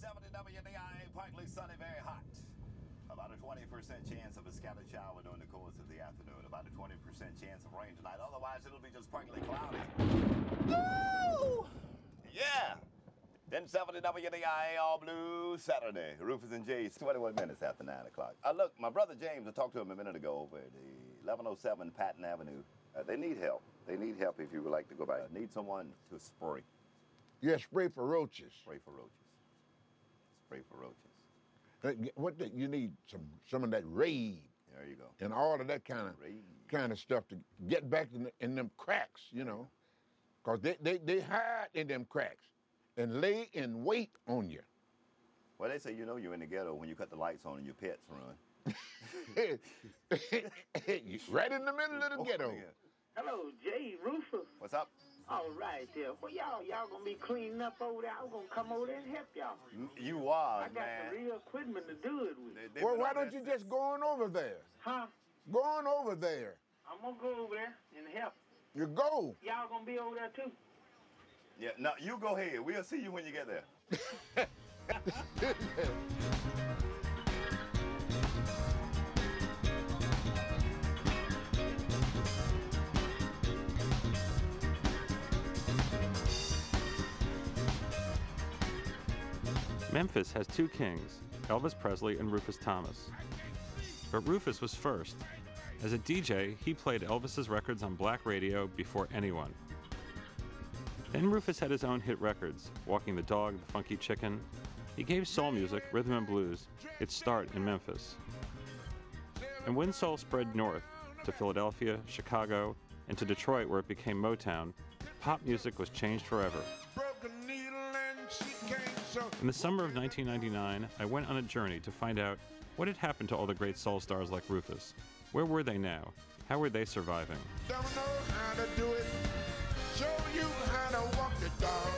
70 WDIA, partly sunny, very hot. About a 20% chance of a scattered shower during the course of the afternoon. About a 20% chance of rain tonight. Otherwise, it'll be just partly cloudy. Woo! Yeah! 1070 WDIA, all blue Saturday. Rufus and Jay, 21 minutes after 9 o'clock. Uh, look, my brother James, I talked to him a minute ago over at the 1107 Patton Avenue. Uh, they need help. They need help if you would like to go by. Need someone to spray. Yeah, spray for roaches. Spray for roaches. Spray for roaches. What the, you need some some of that raid There you go. and all of that kind of Raid. kind of stuff to get back in, the, in them cracks, you know, cause they, they they hide in them cracks and lay in wait on you. Well, they say you know you're in the ghetto when you cut the lights on and your pets run. right in the middle of the oh, ghetto. Yeah. Hello, Jay Rufus. What's up? All right, there. Well, y'all, y'all gonna be cleaning up over there. I'm gonna come over there and help y'all. You are, I got man. the real equipment to do it with. They- they've Well, why don't you just go on over there? Huh? Go on over there. I'm gonna go over there and help. You go. Y'all gonna be over there too. Yeah, no, you go ahead. We'll see you when you get there. Memphis has two kings, Elvis Presley and Rufus Thomas. But Rufus was first. As a DJ, he played Elvis's records on black radio before anyone. Then Rufus had his own hit records, Walking the Dog, The Funky Chicken. He gave soul music, rhythm and blues, its start in Memphis. And when soul spread north to Philadelphia, Chicago, and to Detroit where it became Motown, pop music was changed forever. Broken needle and she can't so In the summer of 1999, I went on a journey to find out what had happened to all the great soul stars like Rufus. Where were they now? How were they surviving? don't know how to do it. Show you how to walk the dog.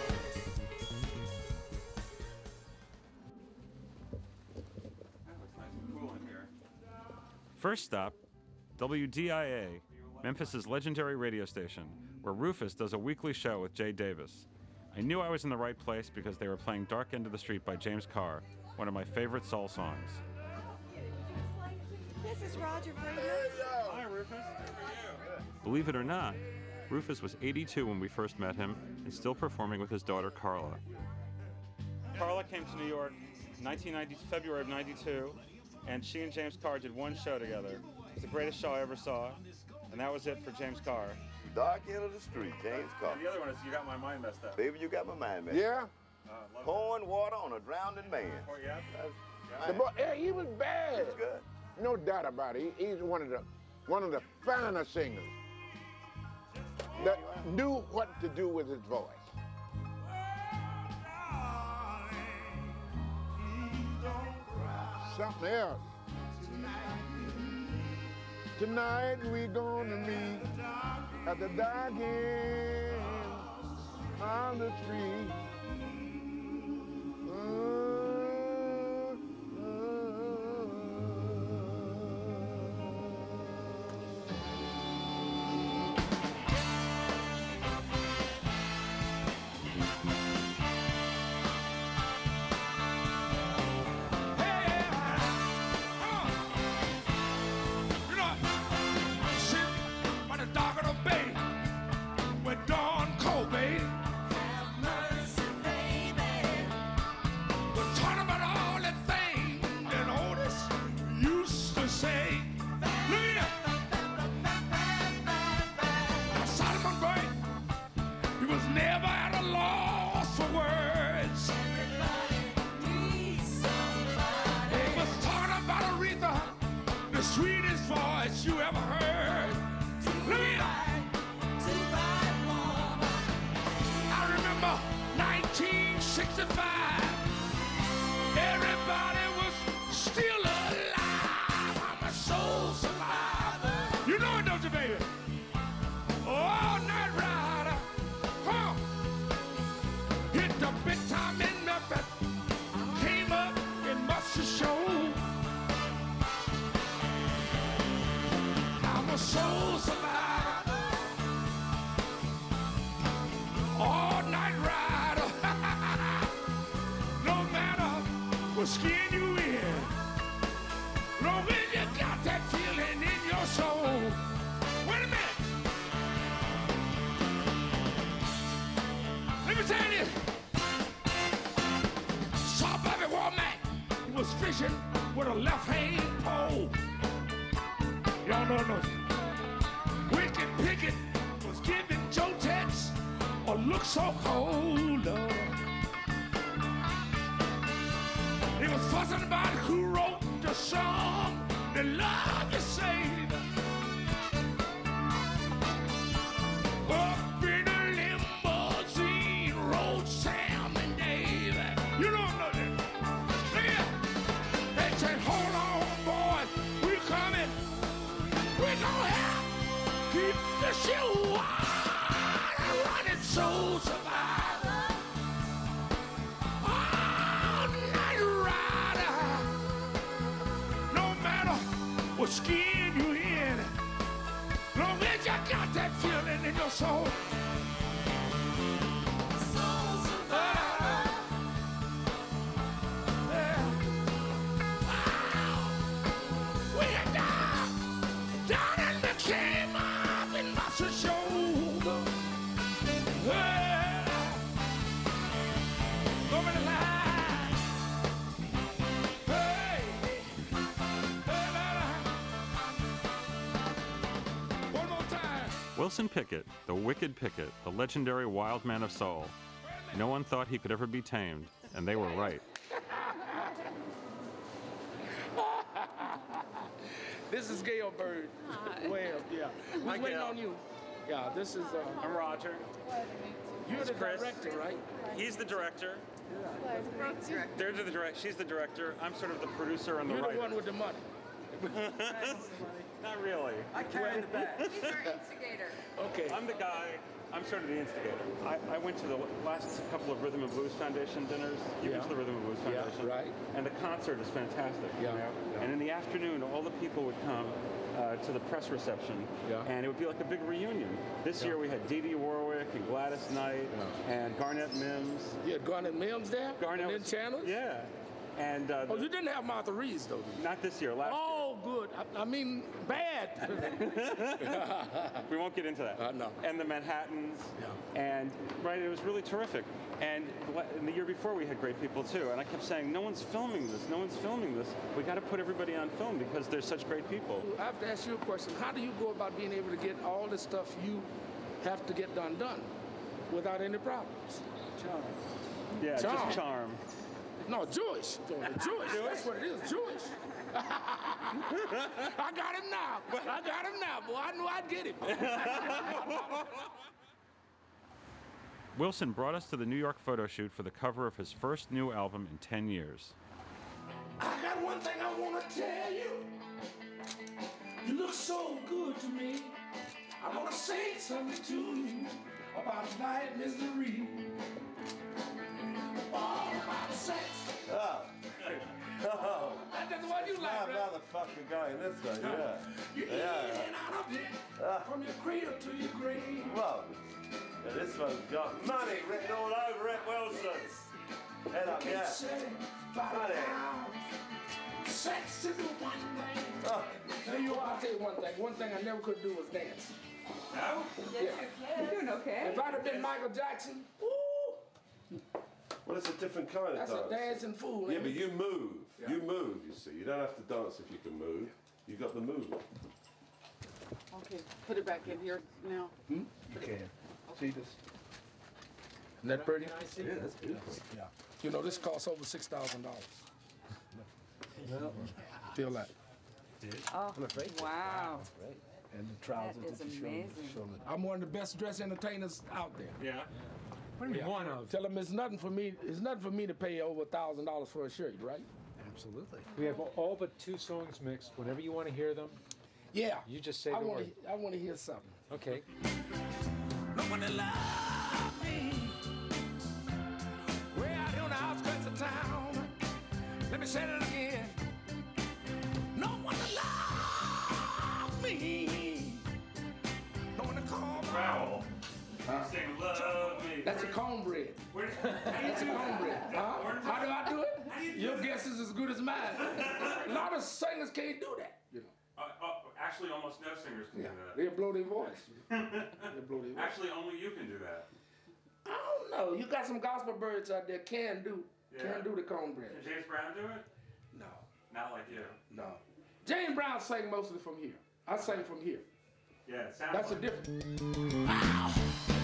First stop, WDIA, Memphis's legendary radio station, where Rufus does a weekly show with Jay Davis. I knew I was in the right place because they were playing Dark End of the Street by James Carr, one of my favorite soul songs. This is Roger Friedman. Hi, Rufus. Believe it or not, Rufus was 82 when we first met him and still performing with his daughter Carla. Carla came to New York 1990, February of 92, and she and James Carr did one show together. It was the greatest show I ever saw, and that was it for James Carr. Dark end of the street, James Carr. The other one is You Got My Mind Messed Up. Baby, you got my mind, man. Yeah. Uh, love Pouring water on a drowning man. Oh, yeah? That's, The boy, yeah, he was bad. That's good. No doubt about it. He- He's one of the one of the finer singers that knew what to do with his voice. Something else. Tonight we're gonna meet at the dark end on the street. Look so cold. He was fussing about who wrote the song that love you saved. Skin you in, long as you got that feeling in your soul. Wilson Pickett, the wicked Pickett, the legendary wild man of soul. No one thought he could ever be tamed, and they were right. This is Gail Bird. Well, yeah. Who's Hi, waiting Gail. on you? Yeah, this is. Uh, I'm Roger. you're the Chris. director, right? He's the director. They're the direct. She's the director. I'm sort of the producer and the You're writer. the one with the money. Not really. I carry the bag. He's our instigator. Okay. I'm the guy. I'm sort of the instigator. I, I went to the last couple of Rhythm and Blues Foundation dinners. You went to the Rhythm and Blues Foundation. Yeah, right. And the concert is fantastic. you Yeah, know? yeah. And in the afternoon, all the people would come uh, to the press reception. Yeah. And it would be like a big reunion. This year we had Dee Dee Warwick and Gladys Knight and Garnet Mimms. You had Garnet Mills there? Garnett And then was- Channels? Yeah. And uh, Oh, you didn't have Martha Reeves, though, did you? not this year, last year. Oh, good. I, I mean, bad. We won't get into that. Uh, no. And the Manhattans. Yeah. And right, it was really terrific. And and the year before we had great people too. And I kept saying, no one's filming this. No one's filming this. We got to put everybody on film because they're such great people. I have to ask you a question. How do you go about being able to get all the stuff you have to get done done without any problems? Charm. Yeah, Charm. just charm. No, Jewish. Jewish. That's what it is. Jewish. I got him now. I got him now, boy. I knew I'd get him. Wilson brought us to the New York photo shoot for the cover of his first new album in 10 years. I got one thing I want to tell you. You look so good to me. I want to say something to you about light misery. Like, right? motherfucker going this way, yeah. You're Yeah. in and out of it. Ah. From your cradle to your grave. Well, yeah, this one's got money written all over it, Wilson's. Head up, yeah. Say, body Money. down. Sex to do one thing. Oh, Now you, I'll tell you one thing. One thing I never could do was dance. No? Yes, you can. You're doing okay. If I'd have been Michael Jackson, ooh, well, it's a different kind of that's dance. a dancing fool. Yeah, but you move. You move, you see. You don't have to dance if you can move. You got the move. Okay, put it back in here now. Hmm? Okay. See this? Isn't that pretty? Yeah, that's beautiful. Yeah. You know, this costs over six thousand dollars. Feel that? Oh, wow. And the trousers That is that you show amazing. show me. I'm one of the best dressed entertainers out there. Yeah. What do you mean one of? Tell them it's nothing for me. It's nothing for me to pay over a thousand dollars for a shirt, right? Absolutely. We have all but two songs mixed. Whenever you want to hear them, Yeah. you just say I the want word. to. I want to hear something. Okay. No one to love me. Way out on the outskirts of town. Let me say it again. No one to love me. No one to call my Sing. That's a cornbread. That's a cornbread. Huh? How do I do it? Your guess is as good as mine. A lot of singers can't do that. You know, Uh, uh, actually, almost no singers can yeah, do that. they'll blow their voice. they'll blow their voice. Actually, only you can do that. I don't know. You got some gospel birds out there can do Yeah. can do the cornbread. Can James Brown do it? No, Not like you. no. James Brown sang mostly from here. I sang from here. Yeah, it sounds That's the like difference. Look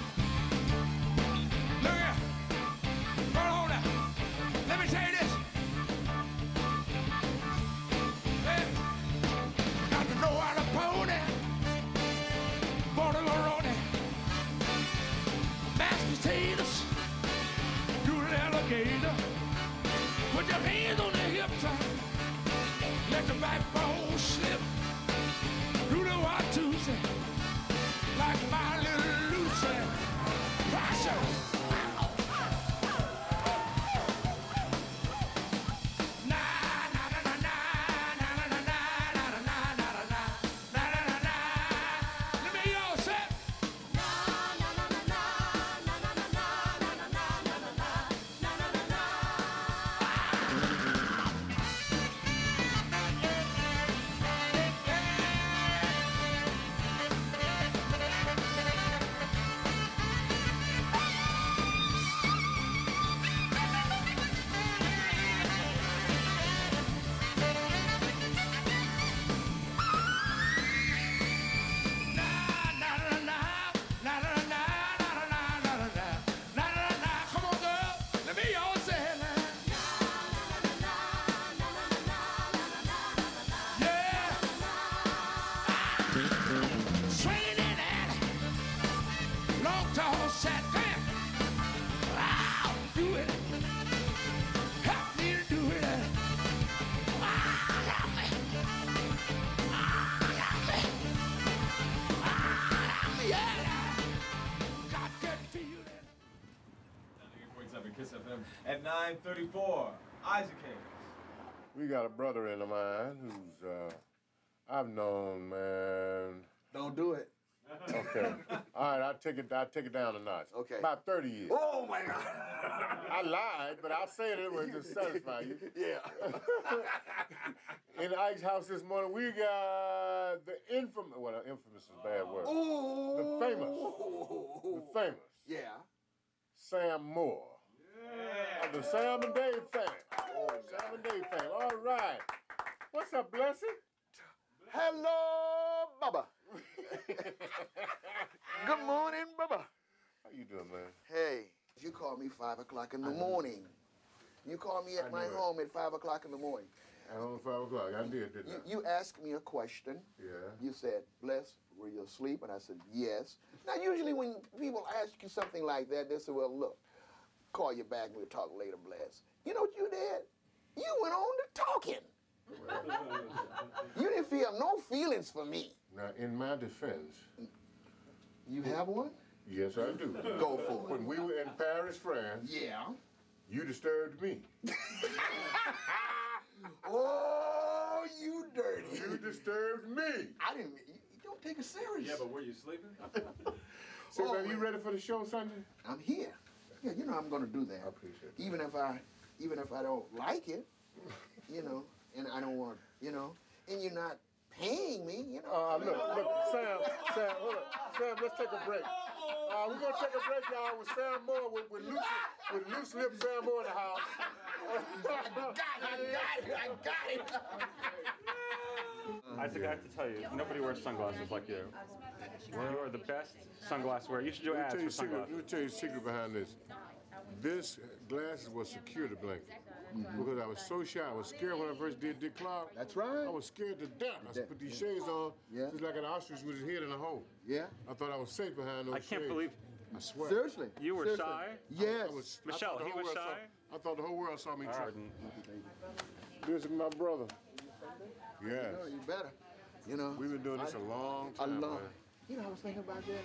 Bienvenido 9:34. Isaac Hayes. We got a brother in of mine who's uh, I've known, man. Don't do it. Okay. All right, I'll take it. I'll take it down a notch. Okay. About thirty years. Oh my God. I lied, but I'll say it anyway to satisfy you. Yeah. in Ike's house this morning, we got the infamous. Well, infamous is a bad word. Ooh. The famous. The famous. Yeah. Sam Moore. Of the Sam and Dave fam. Sam and Dave fam. All right. What's up, Blessing? Hello, Bubba. Good morning, Bubba. How you doing, man? Hey, you called me five o'clock in the morning. You called me at my it. home at five o'clock in the morning. At home five o'clock. I did, didn't You, I? you asked me a question. Yeah. You said, Bless, were you asleep? And I said, Yes. Now, usually when people ask you something like that, they say, Well, look, call you back and we'll talk later, Bless. You know what you did? You went on to talking. you didn't feel no feelings for me. Now, in my defense, You have one? yes, I do. Go for it. When we were in Paris, France, Yeah. you disturbed me. Oh, you dirty. You disturbed me. I didn't. You, you don't take it serious. Yeah, but were you sleeping? So, Oh, man, you ready for the show Sunday? I'm here. Yeah, you know I'm gonna do that. I appreciate that. Even if I, even if I don't like it, you know, and I don't want, you know, and you're not paying me, you know. Uh, look, look, Sam, Sam, hold on. Sam, let's take a break. Uh, we're gonna take a break, y'all, with Sam Moore, with, with loose, with loose lip Sam Moore in the house. I got it. I got it. Isaac, I have to tell you, nobody wears sunglasses like you. You are the best sunglass wearer. You should do Let me ads you for a secret. Let sunglasses. me tell you a secret behind this. This glasses was security blanket because I was so shy. I was scared when I first did Dick Clark. That's right. I was scared to death. I That- put these shades on, Yeah. just like an ostrich with his head in a hole. Yeah. I thought I was safe behind those I can't shades. believe I swear. Seriously. you were Seriously. shy. Yes. I was, Michelle, thought the he was world shy? Saw, I thought the whole world saw me trip. Arden. This is my brother. Yes. No, you better. You know. We've been doing this a long I time, love. man. You know, I was thinking about that.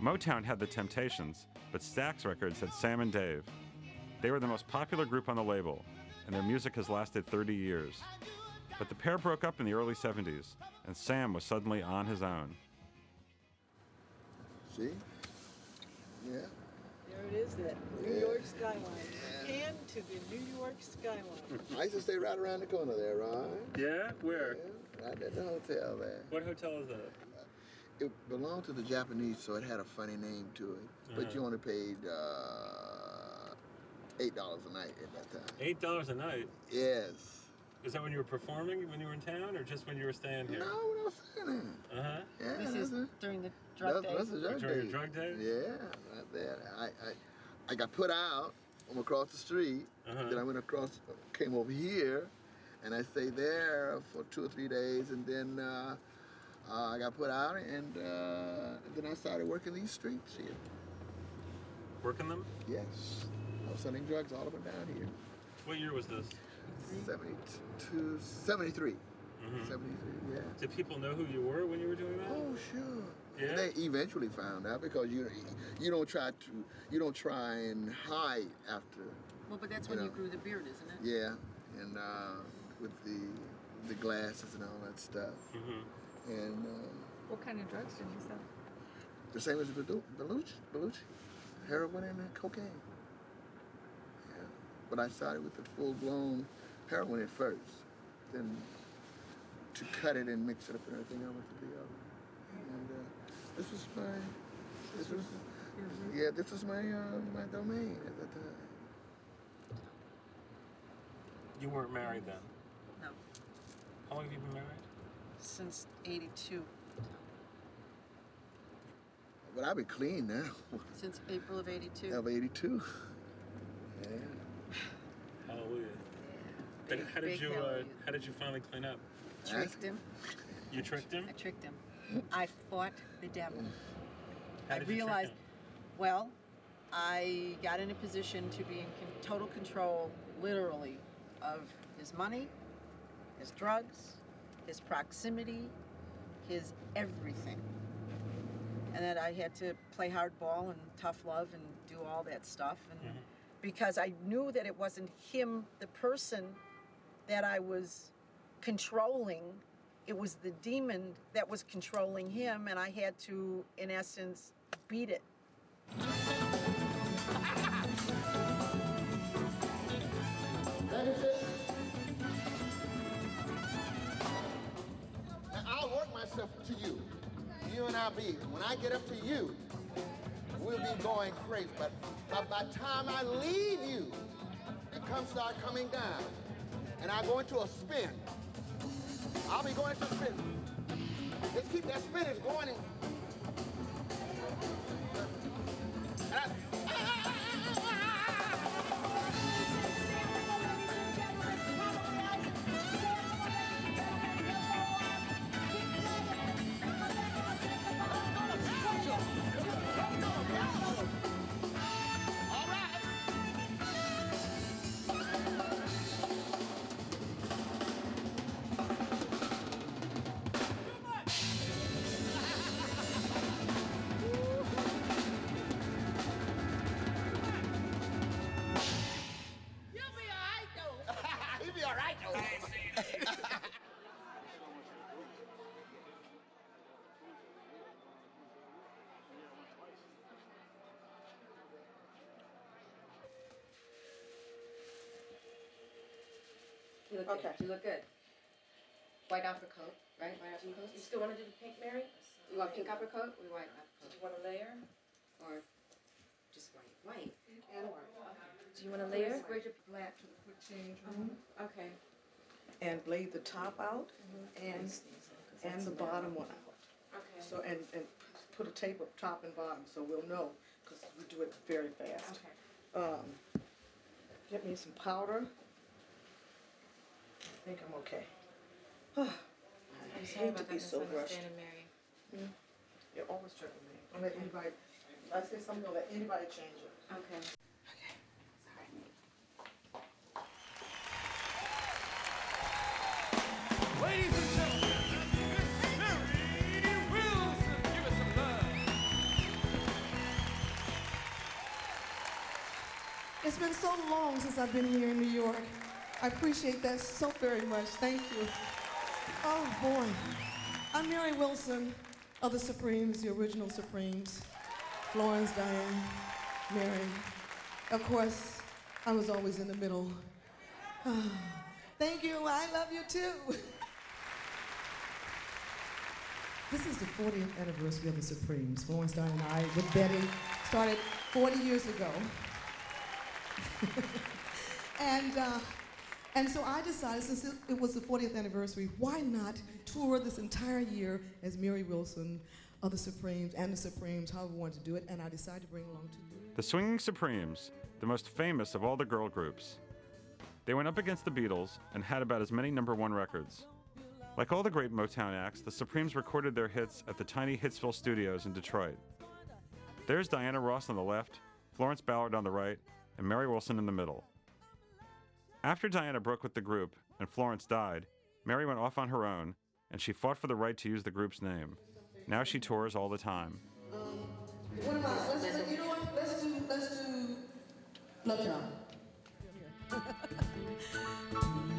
Motown had the Temptations, but Stax Records had Sam and Dave. They were the most popular group on the label, and their music has lasted 30 years. But the pair broke up in the early 70s, and Sam was suddenly on his own. See? Yeah. There it is, that New Yeah. York skyline. Pan to the New York skyline. I used to stay right around the corner there, Ron. Yeah? Where? Right at the hotel there. What hotel is that? It belonged to the Japanese, so it had a funny name to it. But Uh-huh. you only paid uh, eight dollars a night at that time. Eight dollars a night. Yes. Is that when you were performing when you were in town, or just when you were staying here? No, when I was staying Uh huh. Yeah, This is it. during the drug That's, that's days. the drug During your drug days? Yeah, right there. I, I, I got put out. I'm across the street. Uh-huh. Then I went across, came over here, and I stayed there for two or three days, and then uh, uh, I got put out, and uh, then I started working these streets here. Working them? Yes, I was selling drugs all up and down here. What year was this? 72, 73. Mhm. 73, yeah. Did people know who you were when you were doing that? Oh, sure. Yeah? They eventually found out because you you don't try to you don't try and hide after Well, but that's You when you grew the beard, isn't it? yeah and uh, with the the glasses and all that stuff Mm-hmm. and uh, What kind of drugs did you sell? the same as Belu- Belushi, Belushi, heroin and cocaine. Yeah, but I started with the full blown heroin at first, then to cut it and mix it up and everything, I went to the other. And this was my, this was, yeah, this was my uh, my domain at the time. You weren't married then. No. How long have you been married? Since 82. But I've been clean now. Since April of 82. Of 82. Yeah. Hallelujah. Then Big- how did big you uh, hallelujah. how did you finally clean up? Tricked him. You tricked him. I tricked him. I fought the devil. How I realized, well, I got in a position to be in total control, literally, of his money, his drugs, his proximity, his everything. And that I had to play hardball and tough love and do all that stuff. And because I knew that it wasn't him, the person, that I was controlling. It was the demon that was controlling him, and I had to, in essence, beat it. Now, I'll work myself to you. You and I'll be, when I get up to you, we'll be going crazy. But by the time I leave you, it comes start coming down. And I go into a spin. I'll be going into a spin. Just keep that spin is going look Okay. good. You look good. White opera coat, right? White opera coat. You still want to do the pink, Mary? You want pink opera coat or white opera Do you want a layer? Or just white? White. And or. Do you want a layer? Where's, where's your black to the quick change room? Okay. and blade the top out and, and the bottom one out. Okay. So, and, and put a tape up top and bottom, so we'll know, because we do it very fast. Okay. Um, get me some powder. I think I'm okay. I I'm sorry hate to be that so rushed. Mary. Mm. You're always checking me. Don't let anybody, I say something, don't let anybody change it. Okay. Okay. Sorry. Ladies and gentlemen, Miss Mary Wilson. Give us some love. It's been so long since I've been here in New York. I appreciate that so very much. Thank you. Oh boy. I'm Mary Wilson of the Supremes, the original Supremes. Florence, Diane, Mary. Of course, I was always in the middle. Thank you. I love you too. This is the 40th anniversary of the Supremes. Florence, Diane, and I, with Betty, started 40 years ago. and, uh, and so I decided, since it, was the 40th anniversary, why not tour this entire year as Mary Wilson of the Supremes and the Supremes, however we wanted to do it, and I decided to bring along two. The Swinging Supremes, the most famous of all the girl groups. They went up against the Beatles and had about as many number one records. Like all the great Motown acts, the Supremes recorded their hits at the tiny Hitsville studios in Detroit. There's Diana Ross on the left, Florence Ballard on the right, and Mary Wilson in the middle. After Diana broke with the group and Florence died, Mary went off on her own and she fought for the right to use the group's name. Now she tours all the time. What am I? Let's, let- you know what? Let's do, let's do Love.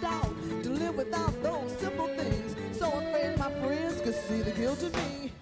to live without those simple things. So afraid my friends could see the guilt in me.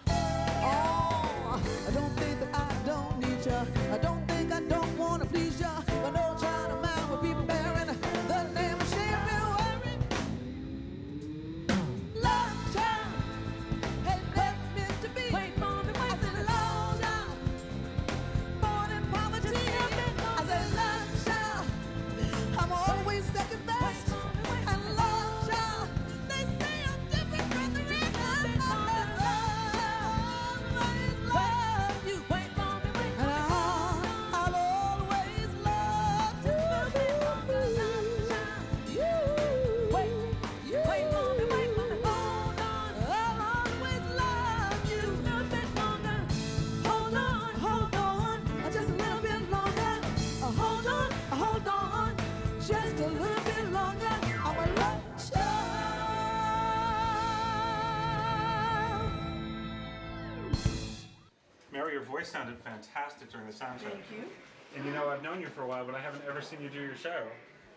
During the sound check. Thank you. And you know, I've known you for a while, but I haven't ever seen you do your show.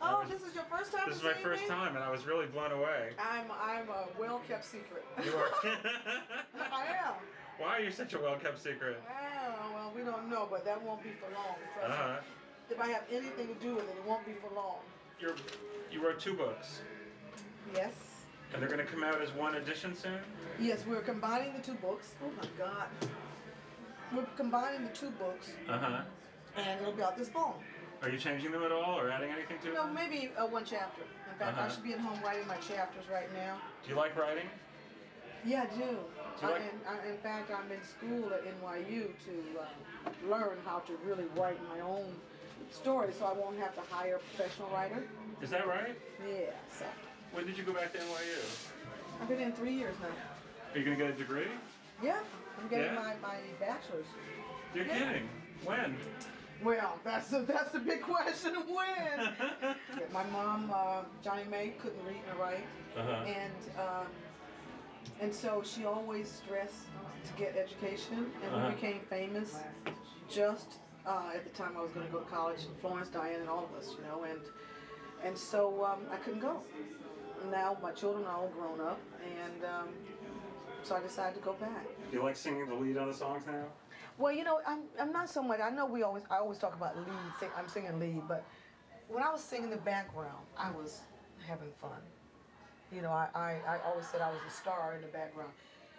Oh, was- this is your first time This is my first me? time, and I was really blown away. I'm I'm a well kept secret. You are. I am. Why are you such a well-kept secret? Oh, well, we don't know, but that won't be for long. Uh-huh. me. If I have anything to do with it, it won't be for long. You're, you wrote two books, Yes. and they're going to come out as one edition soon. Yes, we're combining the two books. Oh my God. We're combining the two books, Uh huh. and it'll be out this fall. Are you changing them at all, or adding anything to You them? maybe uh, one chapter. In fact, I Uh-huh. should be at home writing my chapters right now. Do you like writing? Yeah, I do. Do you I, like- in, I, in fact, I'm in school at NYU to uh, learn how to really write my own story, so I won't have to hire a professional writer. Is that right? Yeah. So When did you go back to NYU? I've been in three years now. Are you going to get a degree? Yeah, I'm getting Yeah? my, my bachelor's. You're Yeah. kidding. When? Well, that's the, that's the big question. When? My mom, uh, Johnny May, couldn't read or write, Uh-huh. and uh, and so she always stressed to get education. And Uh-huh. we became famous just uh, at the time I was going to go to college. Florence, Diane, and all of us, you know, and and so um, I couldn't go. Now my children are all grown up, and um, so I decided to go back. Do you like singing the lead on the songs now? Well, you know, I'm, I'm not so much. I know we always I always talk about lead. Sing, I'm singing lead, but when I was singing the background, I was having fun. You know, I, I, I always said I was a star in the background.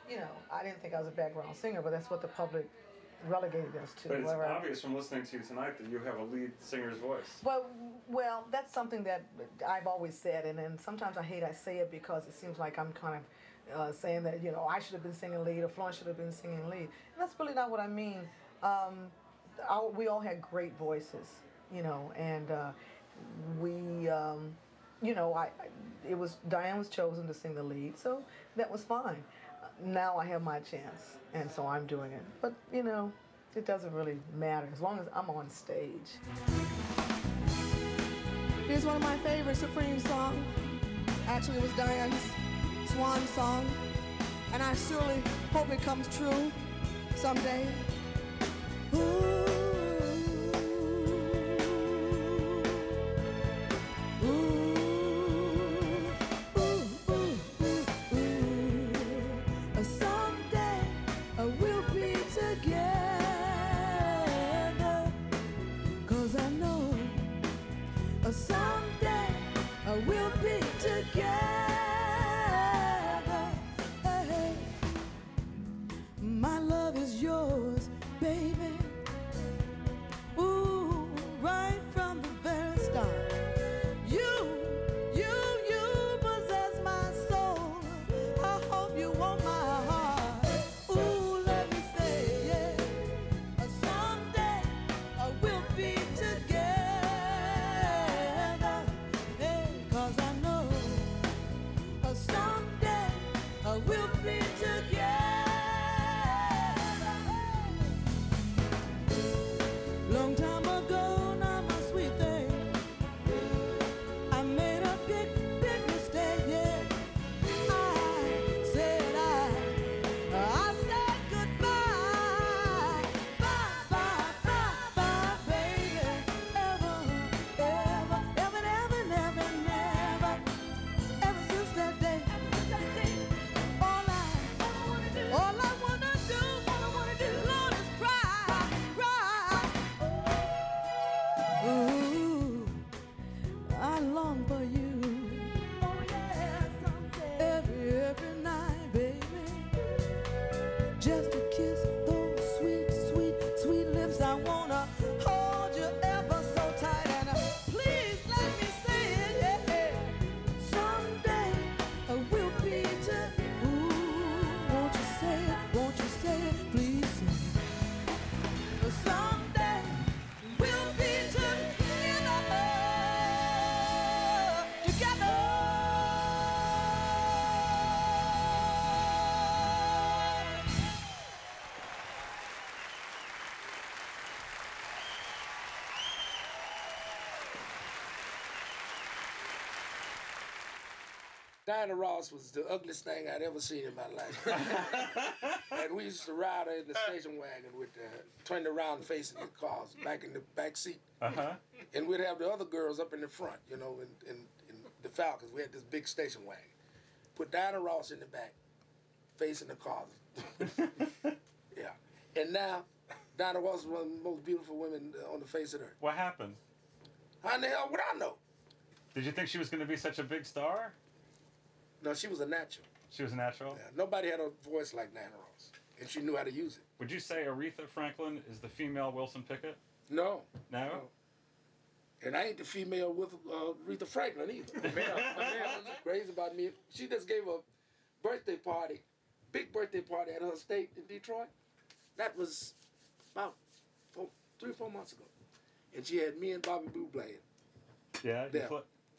You know, I didn't think I was a background singer, but that's what the public relegated us to. But it's where I- obvious from listening to you tonight that you have a lead singer's voice. well, well, that's something that I've always said, and, and sometimes I hate I say it because it seems like I'm kind of uh, saying that you know I should have been singing lead or Florence should have been singing lead. And that's really not what I mean. Um, our, we all had great voices, you know, and uh, we, um, you know, I, I it was Diane was chosen to sing the lead, so that was fine. Now I have my chance, and so I'm doing it. But you know, it doesn't really matter as long as I'm on stage. Here's one of my favorite Supreme songs. Actually, it was Diane's swan song, and I surely hope it comes true someday. Someday Diana Ross was the ugliest thing I'd ever seen in my life. and we used to ride her in the station wagon with uh, turned around facing the cars back in the back seat. Uh-huh. And we'd have the other girls up in the front, you know, in, in, in the Falcons. We had this big station wagon. Put Diana Ross in the back, facing the cars. yeah. And now, Diana Ross is one of the most beautiful women on the face of the earth. What happened? How in the hell would I know? Did you think she was going to be such a big star? No, she was a natural. She was a natural? Yeah, nobody had a voice like Diana Ross, and she knew how to use it. Would you say Aretha Franklin is the female Wilson Pickett? No. No? And I ain't the female with uh, Aretha Franklin either. The male, the male is crazy about me. She just gave a birthday party, big birthday party at her estate in Detroit. That was about four, three or four months ago. And she had me and Bobby Blue Bland Yeah? there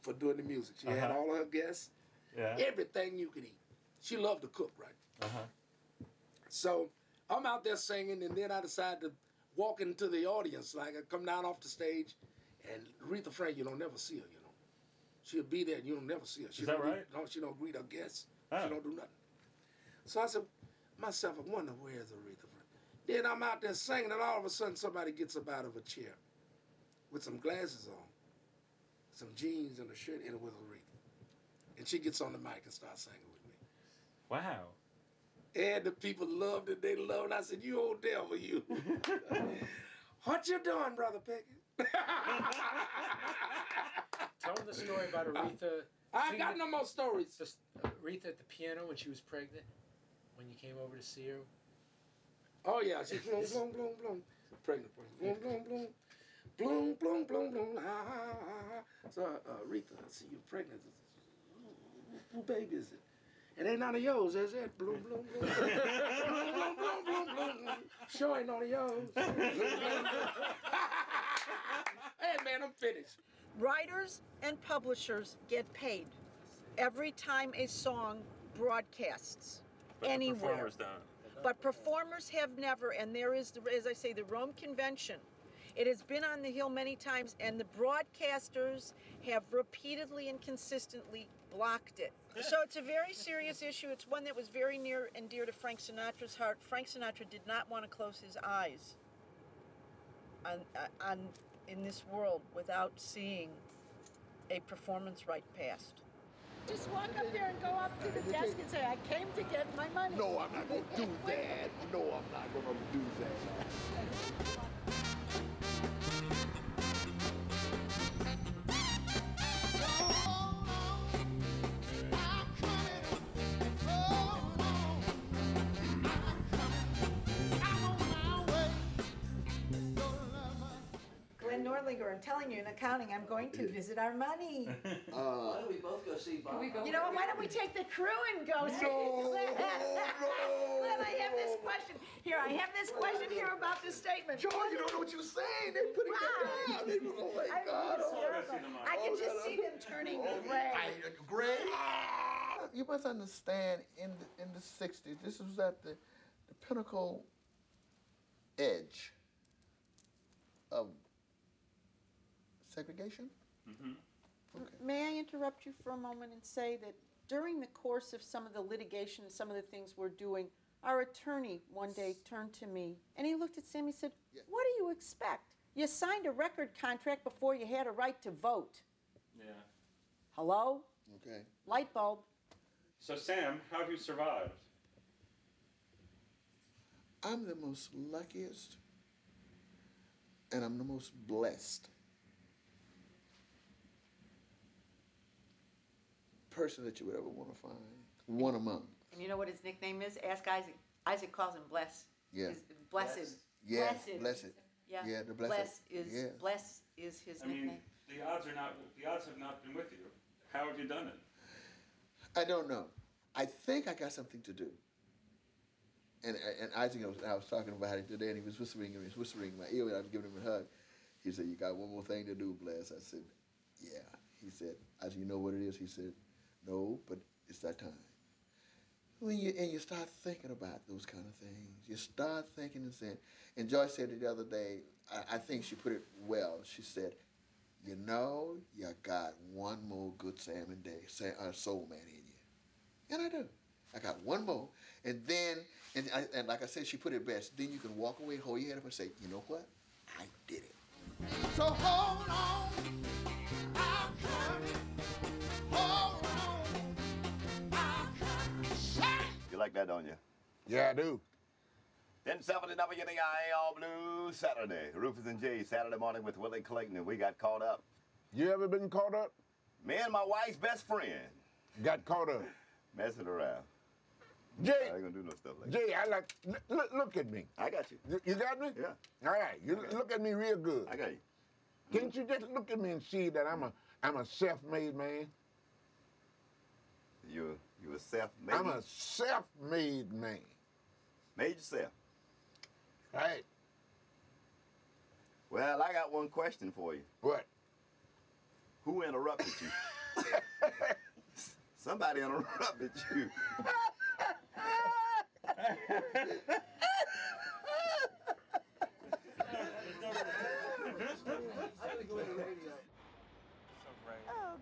for doing the music. She had Uh-huh. all of her guests, yeah? everything you could eat. She loved to cook, right? Uh-huh. So I'm out there singing, and then I decide to walk into the audience. Like I come down off the stage, and Aretha Frank, you don't never see her. You know, she'll be there, and you don't never see her. She Is that don't do- no, she don't greet her guests. Oh. She don't do nothing. So I said, myself, I wonder where's Aretha Frank. Then I'm out there singing, and all of a sudden somebody gets up out of a chair with some glasses on, some jeans and a shirt, and it was Aretha. And she gets on the mic and starts singing with me. Wow. And the people loved it. They loved it. I said, you old devil, you. what you doing, Brother Pickett? Tell them the story about Aretha. I singing got no more stories. Just Aretha at the piano when she was pregnant, when you came over to see her. Oh, yeah. She's bloom, bloom, bloom, bloom. Pregnant. Bloom, bloom, bloom. Bloom, bloom, bloom, bloom. Ha, ha, ha, ha. So, uh, Aretha, I see you pregnant. Who, who baby is it? It ain't none of yours, is it? Bloom, bloom, bloom. bloom, bloom, bloom, bloom, bloom, bloom. Sure ain't none of yours. hey, man, I'm finished. Writers and publishers get paid every time a song broadcasts But anywhere. performers don't. But performers have never, and there is, the, as I say, the Rome Convention. It has been on the Hill many times, and the broadcasters have repeatedly and consistently blocked it. So it's a very serious issue. It's one that was very near and dear to Frank Sinatra's heart. Frank Sinatra did not want to close his eyes on, uh, on in this world without seeing a performance right passed. Just walk up there and go up to the desk and say, I came to get my money. No, I'm not gonna do that. No, I'm not gonna do that. I'm telling you, in accounting, I'm going to visit our money. Why Uh, don't we both go see Bob? You know what? Why don't we take the crew and go see Glenn? Glenn, I have this question. Here, I have this question here about this statement. John, you don't know what you're saying. They're putting that down. They, oh my I God. mean, oh. I can just see them turning gray. Gray. You must understand, in the, in the 60s, this was at the, the pinnacle edge of segregation. Mm-hmm. May I interrupt you for a moment and say that during the course of some of the litigation, some of the things we're doing, our attorney one day turned to me and he looked at Sam. He said, "What do you expect? You signed a record contract before you had a right to vote. Yeah. Hello? Okay. Light bulb." So Sam, how have you survived? I'm the most luckiest and I'm the most blessed person that you would ever want to find. One among. And you know what his nickname is? Ask Isaac. Isaac calls him Bless. Yeah. His- blessed. Yeah, Blessed. blessed. Yeah. Yeah, the blessed. Bless is Yeah. Bless is his I mean, nickname. the odds are not. The odds have not been with you. How have you done it? I don't know. I think I got something to do. And and Isaac, I was, I was talking about it today, and he was whispering, he was whispering in my ear, and I was giving him a hug. He said, "You got one more thing to do, Bless." I said, "Yeah." He said, "I said, you know what it is?" He said, "No, but it's that time." When you and you start thinking about those kind of things, you start thinking and saying. And Joyce said it the other day. I, I think she put it well. She said, "You know, you got one more good salmon day, sa- uh, soul man in you." And I do. I got one more. And then, and, I, and like I said, she put it best. Then you can walk away, hold your head up, and say, you know what? I did it. So hold on, I'm coming. Like that, don't you? Yeah, I do. 1070 WNEI All Blue Saturday. Rufus and Jay, Saturday morning with Willie Clayton, and we got caught up. You ever been caught up? Me and my wife's best friend. Got caught up. Messing around. Jay, I ain't gonna do no stuff like Jay, I like. Look, look at me. I got you. You, you got me? Yeah. All right. You look at me real good. I got you. Can't you just look at me and see that I'm a I'm a self-made man? You you a self-made. I'm a self-made man. Made yourself. Right. Well, I got one question for you. What? Who interrupted you? Somebody interrupted you.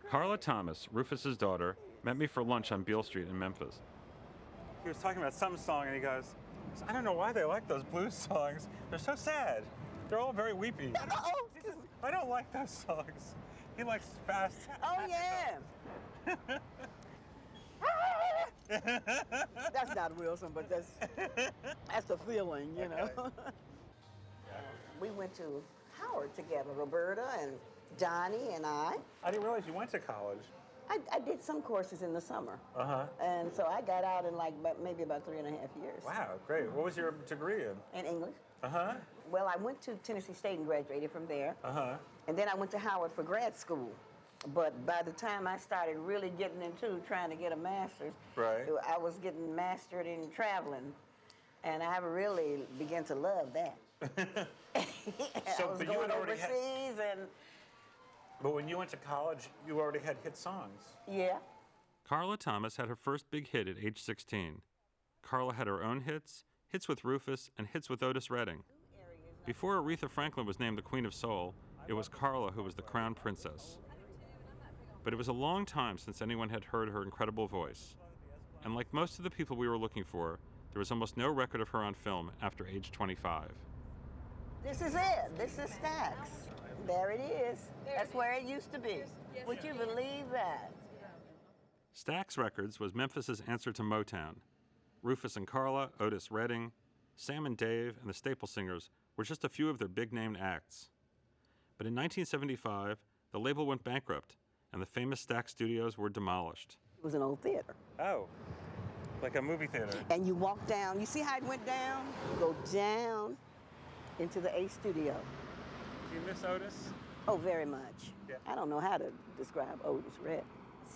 Carla Thomas, Rufus's daughter, met me for lunch on Beale Street in Memphis. He was talking about some song, and he goes, "I don't know why they like those blues songs. They're so sad. They're all very weepy." Oh, oh, he says, I don't like those songs. He likes fast. Oh yeah. that's not Wilson, but that's that's the feeling, you know. we went to Howard together, Roberta and Donnie and I. I didn't realize you went to college. I, I did some courses in the summer, Uh huh. and so I got out in like about, maybe about three and a half years. Wow, great. What was your degree in? In English. Uh huh. Well, I went to Tennessee State and graduated from there, Uh huh. and then I went to Howard for grad school. But by the time I started really getting into trying to get a master's, Right. I was getting mastered in traveling, and I really began to love that. So, I was but you going had already had- overseas, and But when you went to college, you already had hit songs. yeah, Carla Thomas had her first big hit at age 16. Carla had her own hits, hits with Rufus, and hits with Otis Redding. Before Aretha Franklin was named the Queen of Soul, it was Carla who was the crown princess. But it was a long time since anyone had heard her incredible voice. And like most of the people we were looking for, there was almost no record of her on film after age 25. this is it. This is Stax. There it is. That's where it used to be. Would you believe that? Stax Records was Memphis's answer to Motown. Rufus and Carla, Otis Redding, Sam and Dave, and the Staple Singers were just a few of their big named acts. But in 1975, the label went bankrupt, and the famous Stax studios were demolished. It was an old theater. Oh, like a movie theater. And you walk down. You see how it went down? You go down into the A studio. Do you miss Otis? Oh, very much. I don't know how to describe Otis Red.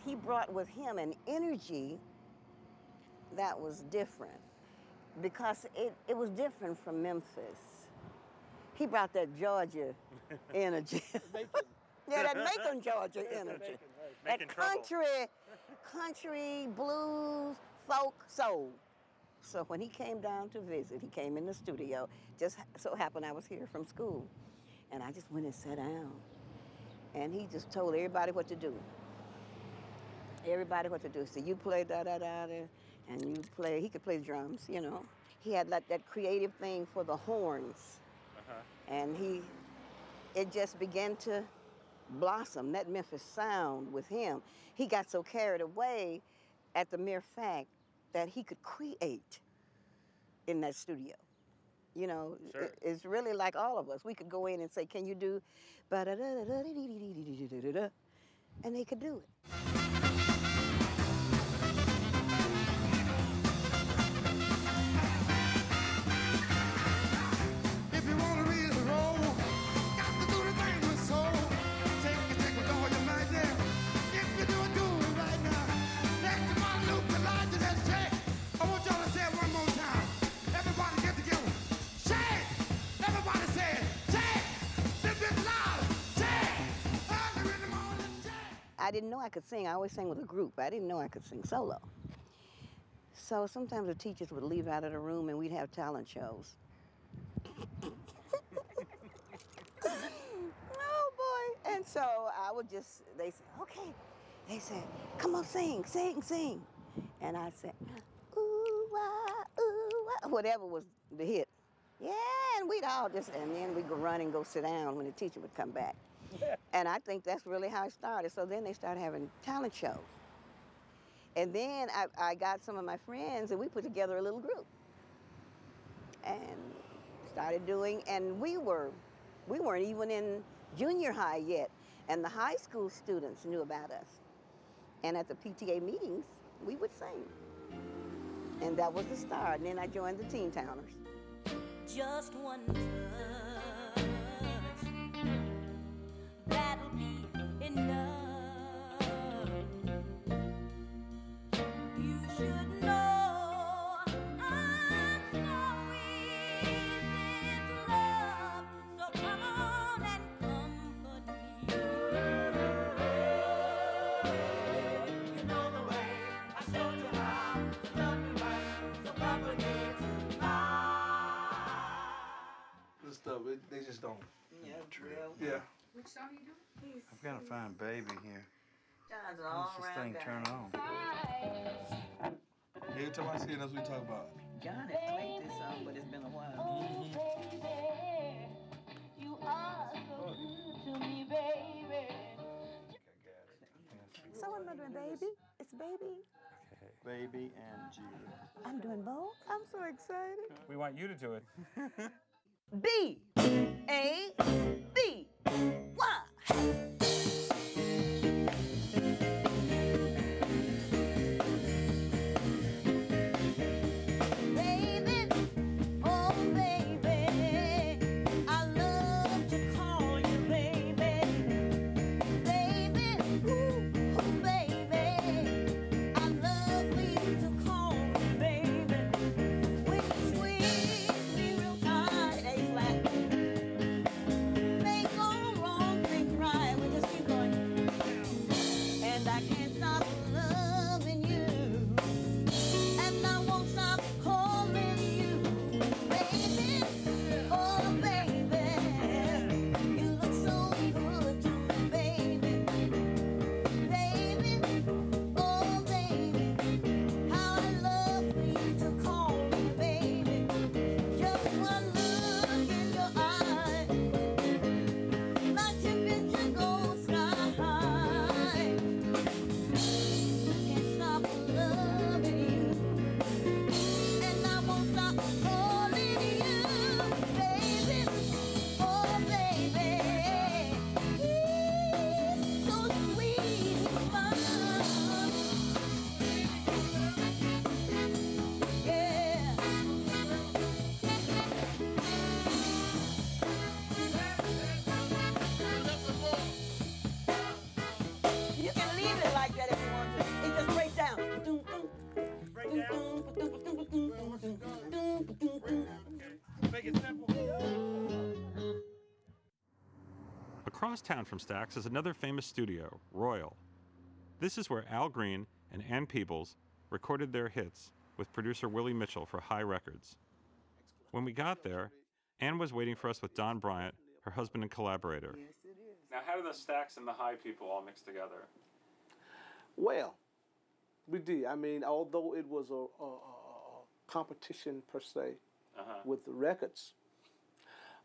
He brought with him an energy that was different because it, it was different from Memphis. He brought that Georgia energy. yeah, that Macon, Georgia energy. That Making trouble. country, country, blues, folk, soul. So when he came down to visit, he came in the studio. Just so happened I was here from school. And I just went and sat down. And he just told everybody what to do. Everybody what to do. So you play da da da da, and you play. He could play drums, you know. He had like that creative thing for the horns, uh-huh. and he, it just began to blossom. That Memphis sound with him. He got so carried away at the mere fact that he could create in that studio. You know, sure. it's really like all of us. We could go in and say, "Can you do?" And they could do it. I didn't know I could sing. I always sang with a group. I didn't know I could sing solo. So sometimes the teachers would leave out of the room and we'd have talent shows. oh boy. And so I would just, they said, okay. They said, come on, sing, sing, sing. And I said, ooh, wah, ooh, wah, whatever was the hit. Yeah, and we'd all just, and then we'd go run and go sit down when the teacher would come back. And I think that's really how it started. So then they started having talent shows. And then I, I got some of my friends and we put together a little group and started doing, and we were, we weren't even in junior high yet. And the high school students knew about us. And at the PTA meetings, we would sing. And that was the start. And then I joined the Teen Towners. Just one touch, just don't. Yeah, Yeah. Which song are you doing? I've got to find baby here. John's an How's this all-around thing guy. turn on? Every time I see it, that's what we talk about. John has played this song, but it's been a while. Oh, you are so oh. good to me, baby. So what am I doing, baby? It's baby. Baby and Judy. I'm doing both. I'm so excited. We want you to do it. B A B Y. Across town from Stax is another famous studio, Royal. This is where Al Green and Ann Peebles recorded their hits with producer Willie Mitchell for Hi Records. When we got there, Ann was waiting for us with Don Bryant, her husband and collaborator. Now, how do the Stax and the High people all mix together? Well, we did. I mean, although it was a, a, a a competition per se Uh-huh. with the records,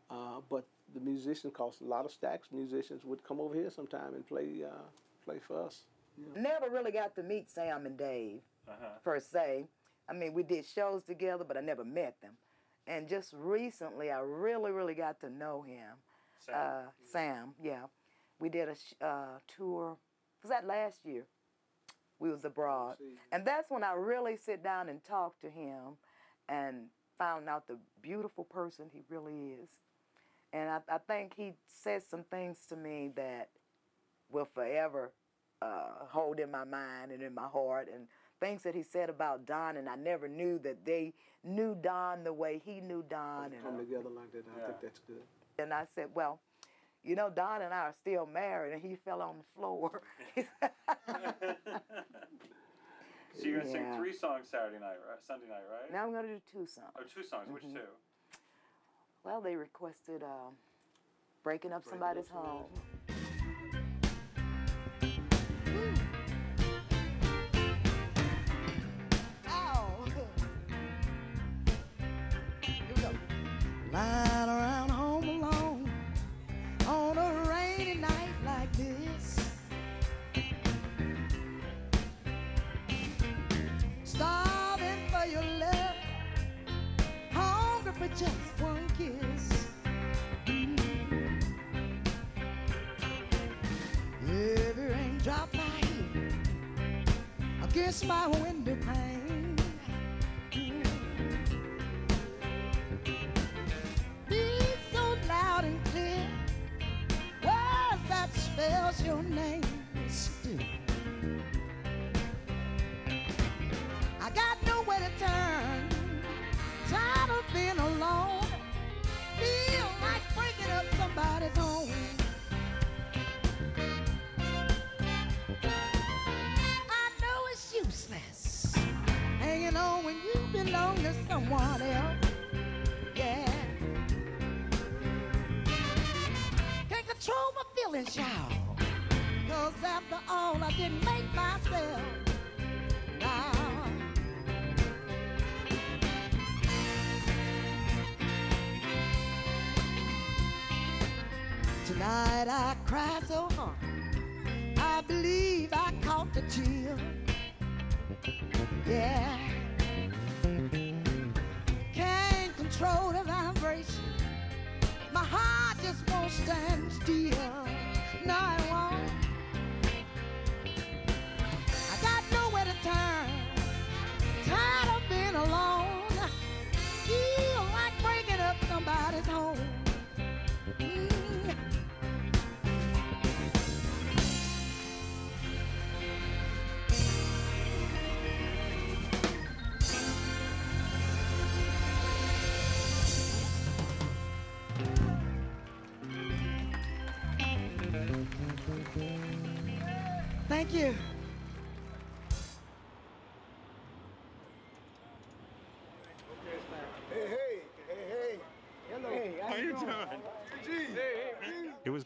uh, but the musicians, cause a lot of Stax musicians would come over here sometime and play uh, play for us. Never really got to meet Sam and Dave Uh-huh. per se. I mean, we did shows together, but I never met them. And just recently, I really, really got to know him. Sam. Uh, Sam, yeah. We did a sh- uh, tour. Was that last year? We was abroad, and that's when I really sit down and talk to him, and found out the beautiful person he really is. And I, I think he said some things to me that will forever uh, hold in my mind and in my heart and things that he said about Don and I never knew that they knew Don the way he knew Don and Come together like that. I think that's good. and I said, well, you know, Don and I are still married and he fell on the floor. So you're gonna sing three songs Saturday night, right? Sunday night, right? now I'm going to do two songs. Oh, two songs. Which Mhm. two? Well, they requested um, Breaking Up Somebody's Home. Lying around home alone on a rainy night like this. Starving for your love, hungry for just one kiss. Mm. Every raindrop I hear against my window pane. Beat so loud and clear. Words that spells your name Hanging on when you belong to someone else. Yeah. Can't control my feelings, y'all. Cause after all, I didn't make myself. Nah. Tonight I cried so hard. I believe I caught the chill. Yeah. Can't control the vibration. My heart just won't stand still. No, it won't.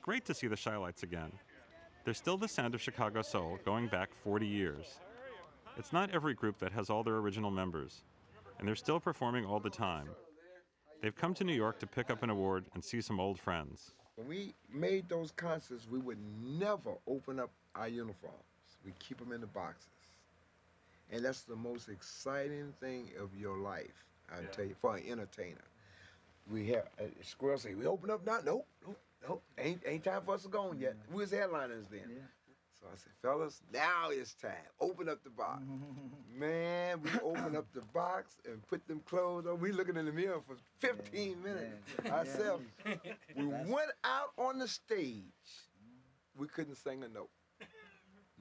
Great to see the Chi-Lites again. They're still the sound of Chicago soul going back 40 years. It's not every group that has all their original members, and they're still performing all the time. They've come to New York to pick up an award and see some old friends. When we made those concerts, we would never open up our uniforms. We keep them in the boxes. And that's the most exciting thing of your life, I Yeah. tell you, for an entertainer. We have uh, Squirrel say, we open up now? Nope, nope, nope. Ain't ain't time for us to go on yet. We was headliners then. So I said, fellas, now it's time. Open up the box. Man, we opened up the box and put them clothes on. We looking in the mirror for 15 minutes ourselves. We went out on the stage. We couldn't sing a note.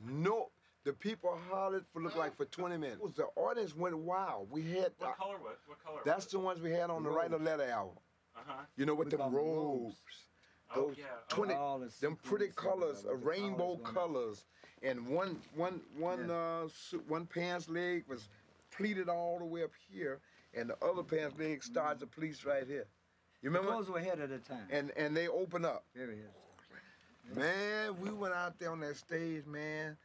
Nope. the people hollered for look like for 20 minutes. The audience went wild. We had What color? What, what color? that's the ones we had on the Writer Letter album. Uh huh. You know, with We the call them robes. Those yeah. 20, All the them pretty sequins uh, colors, of the rainbow colors and one one one uh su- one pants leg was pleated all the way up here, and the other pants leg starts the pleats right here. You remember? Clothes were ahead of the time. And and they open up. Very ahead. Man, we went out there on that stage, man.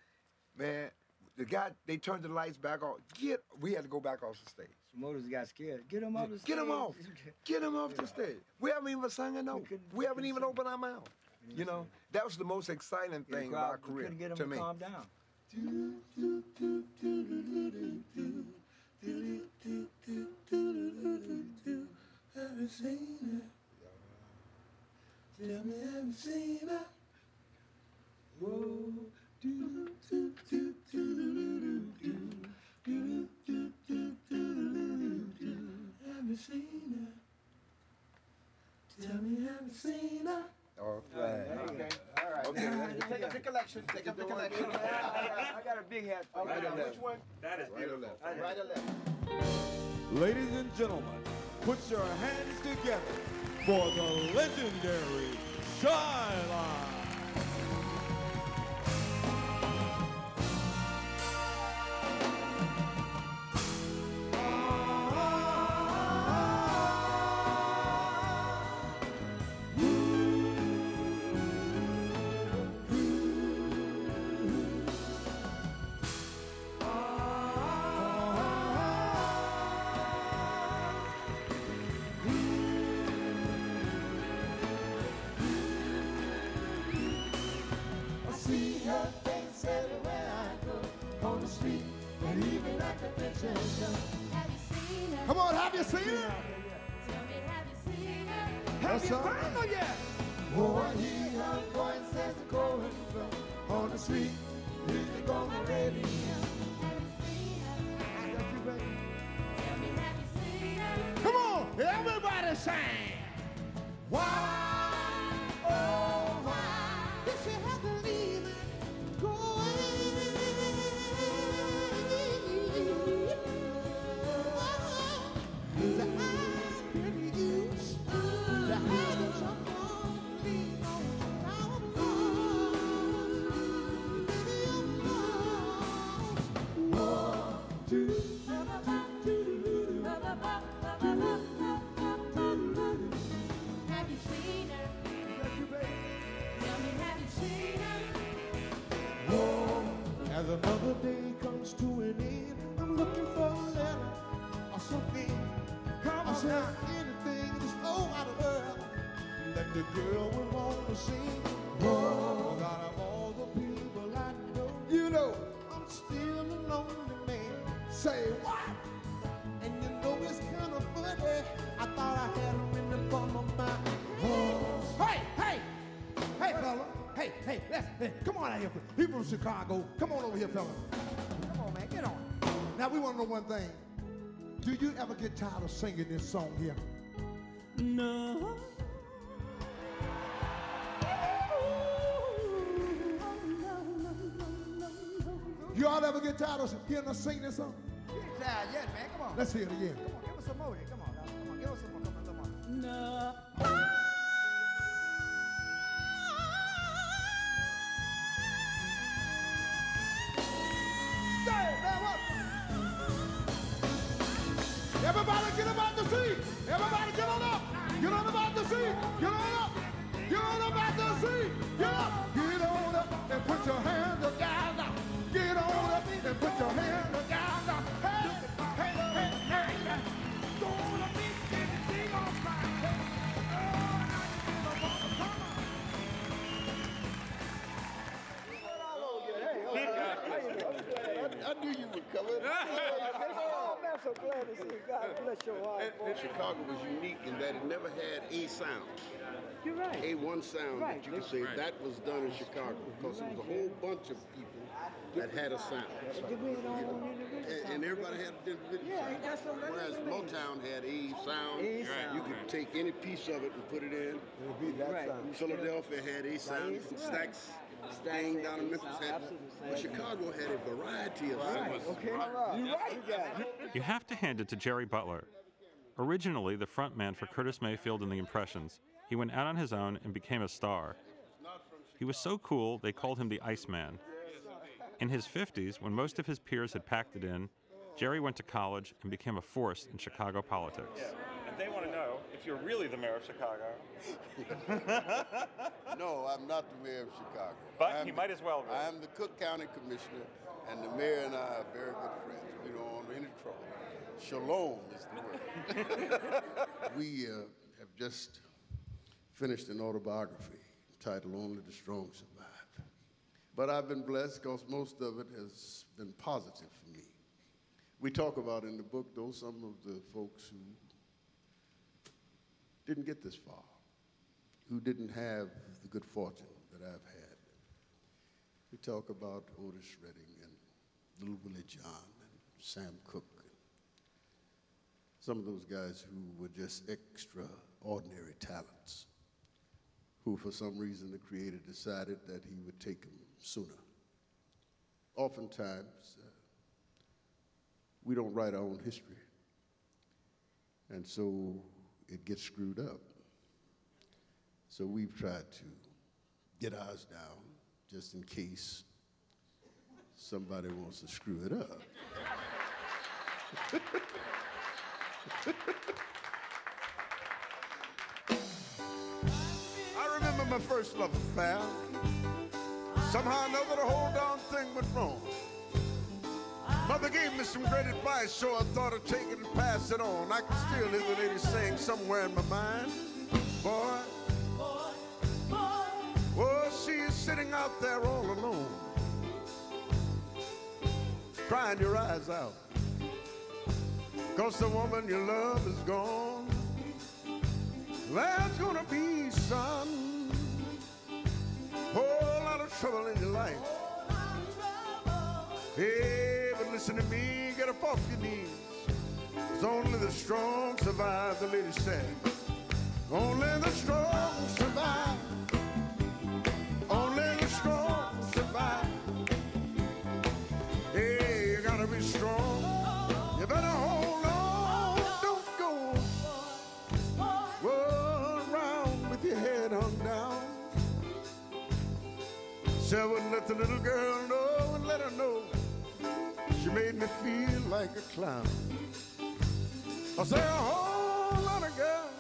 Man, the guy they turned the lights back on. Get we had to go back off the stage. Promoters got scared. Get him off the stage. Get him off. Get him off the stage. We haven't even sung a note. We haven't even opened our mouth. You know, that was the most exciting Yeah, thing crowd- about our career get him to to me. calm down. Haven't seen her. Tell me, haven't seen her. Whoa. Do, do, do, do, do, do, do, do, do, do, do, do. Haven't seen her. Tell me, haven't seen her. All right. Okay. All right. Okay. Take up the collection. Take up the collection. I got a big hat. Okay, Right or which left? one? That is Right or left? Right or left? Ladies and gentlemen, put your hands together for the legendary Chi-Lites. From Chicago. Come on over here, fella. Come on, man, get on. Now, we want to know one thing. Do you ever get tired of singing this song here? No. You all ever get tired of hearing us sing this song? Get tired yet, man. Come on. Let's hear it again. Come on, give us some more. here. Come on, I knew you would come in. Oh, man, I'm so glad to see you. God bless your heart. And, and Chicago was unique in that it never had a sound. You're right. A one sound Right. that you could say that was done in Chicago because it was a whole bunch of people that had a sound. And, and everybody had a different Yeah, sound. that's what- Whereas what it is. Motown had a sound. A sound. You could take any piece of it and put it in. It'll be that Right. sound. Philadelphia had a sound. Right. Stax, Stang down in Memphis had. But Chicago had a variety of sounds. Okay, all right. You're right. You got it. You have to hand it to Jerry Butler. Originally the frontman for Curtis Mayfield and the Impressions, he went out on his own and became a star. He was so cool, they called him the Iceman. In his 50s, when most of his peers had packed it in, Jerry went to college and became a force in Chicago politics. And they want to know if you're really the mayor of Chicago. no, I'm not the mayor of Chicago. But I'm he the- might as well be. I'm the Cook County Commissioner, and the mayor and I are very good friends. We don't own any trouble. Shalom is the word. we uh, have just finished an autobiography titled Only the Strong Survive. But I've been blessed because most of it has been positive for me. We talk about in the book, though, some of the folks who didn't get this far, who didn't have the good fortune that I've had. We talk about Otis Redding and Little Willie John and Sam Cooke, and some of those guys who were just extraordinary talents, who for some reason the Creator decided that He would take them sooner. Oftentimes, uh, we don't write our own history, and so it gets screwed up. So we've tried to get ours down just in case somebody wants to screw it up. I remember my first love affair. Somehow or another, the whole darn thing went wrong. Mother gave me some great advice, so I thought I'd take it and pass it on. I can still hear the lady saying somewhere in my mind, boy, boy oh, she is sitting out there all alone, crying your eyes out. Cause the woman you love is gone. There's gonna be some whole lot of trouble in your life. Hey, listen to me, get up off your knees. Cause only the strong survive, the lady said. Only the strong survive. Only the strong survive. Hey, you gotta be strong. You better hold on. Don't go Roll around with your head hung down. So wouldn't let the little girl like a clown. I say oh, a whole lot of girls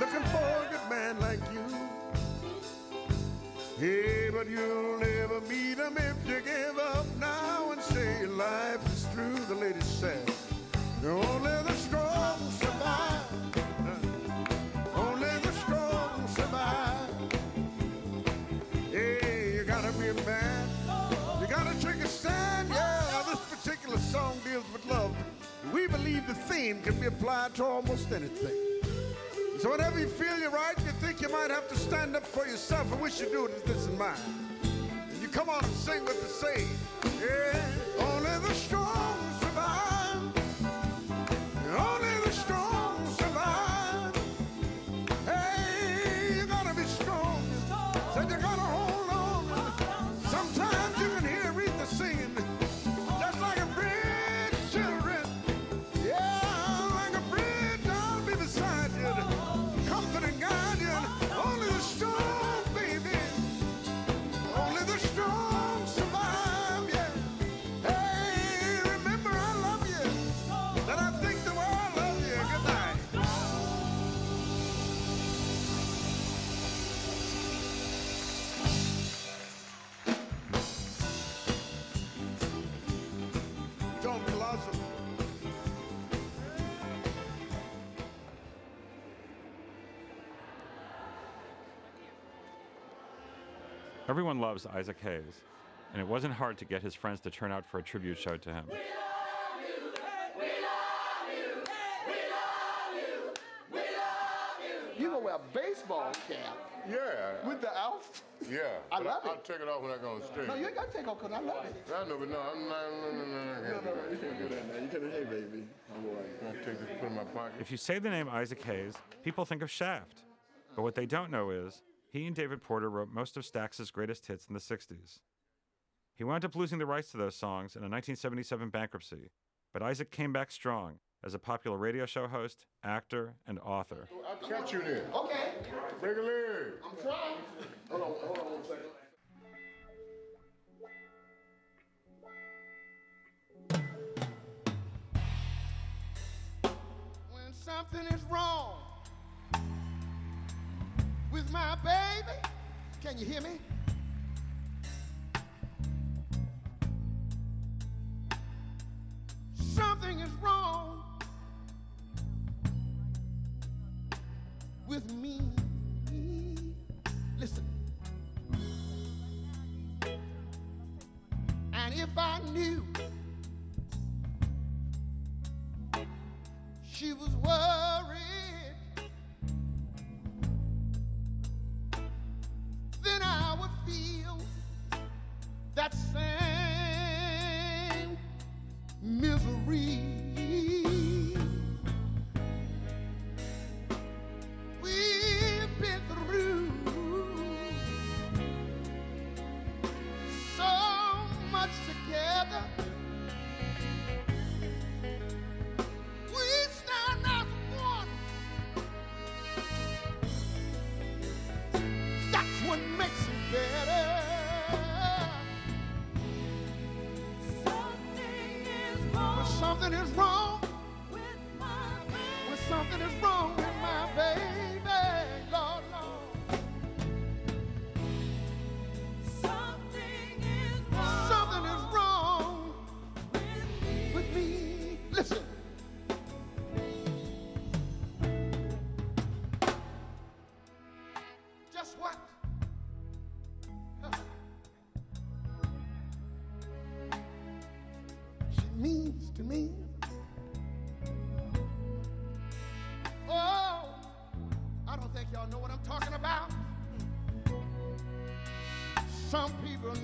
looking for a good man like you. Hey, but you'll never meet him if you give up now and say life is through. The lady said, the strong the theme can be applied to almost anything. So whenever you feel you're right, you think you might have to stand up for yourself. I wish you do it with this in mind. And you come on and sing with they say. Yeah, only the strong Everyone loves Isaac Hayes, and it wasn't hard to get his friends to turn out for a tribute show to him. You gonna wear a baseball cap Yeah. with the Alf? Yeah. I but love it. I'll take it off when I go on stage. No, you ain't gotta take off because I love it. I know, but no, I'm not. No, no, no, no, I can't do that. you can't do that now. You can't, hey, baby. I'll take this, put it in my pocket. If you say the name Isaac Hayes, people think of Shaft. But what they don't know is he and David Porter wrote most of Stax's greatest hits in the 60s. He wound up losing the rights to those songs in a 1977 bankruptcy, but Isaac came back strong as a popular radio show host, actor, and author. I'll catch you there. Okay. Break a leg. I'm trying. Hold on, hold on one second. When something is wrong with my baby, can you hear me? Something is wrong with me. Listen. And if I knew she was worried,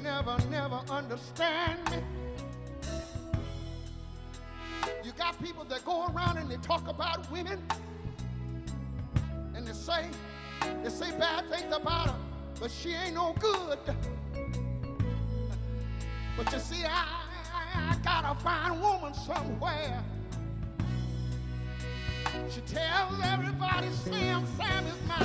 never, never understand me. You got people that go around and they talk about women and they say, they say bad things about her, but she ain't no good. But you see, I, I, I got a fine woman somewhere. She tells everybody Sam, Sam is my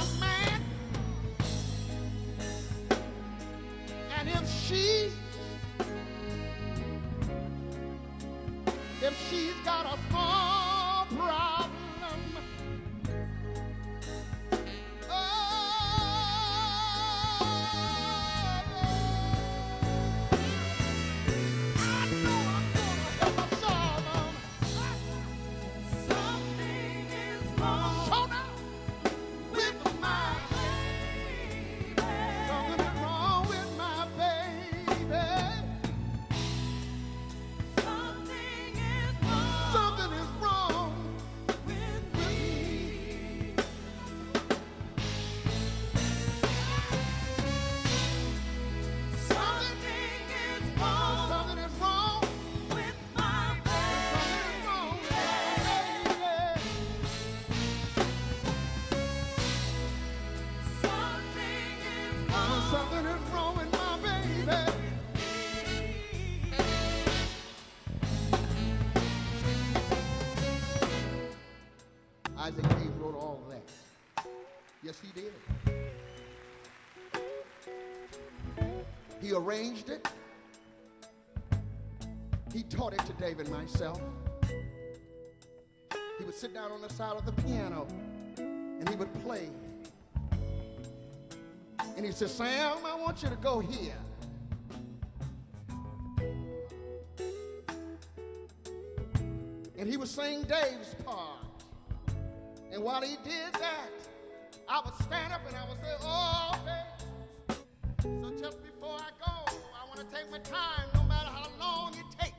arranged it. He taught it to David myself. He would sit down on the side of the piano and he would play. And he said, Sam, I want you to go here. And he would sing Dave's part. And while he did that, I would stand up and I would say, Oh, babe. So just before To take my time, no matter how long it takes.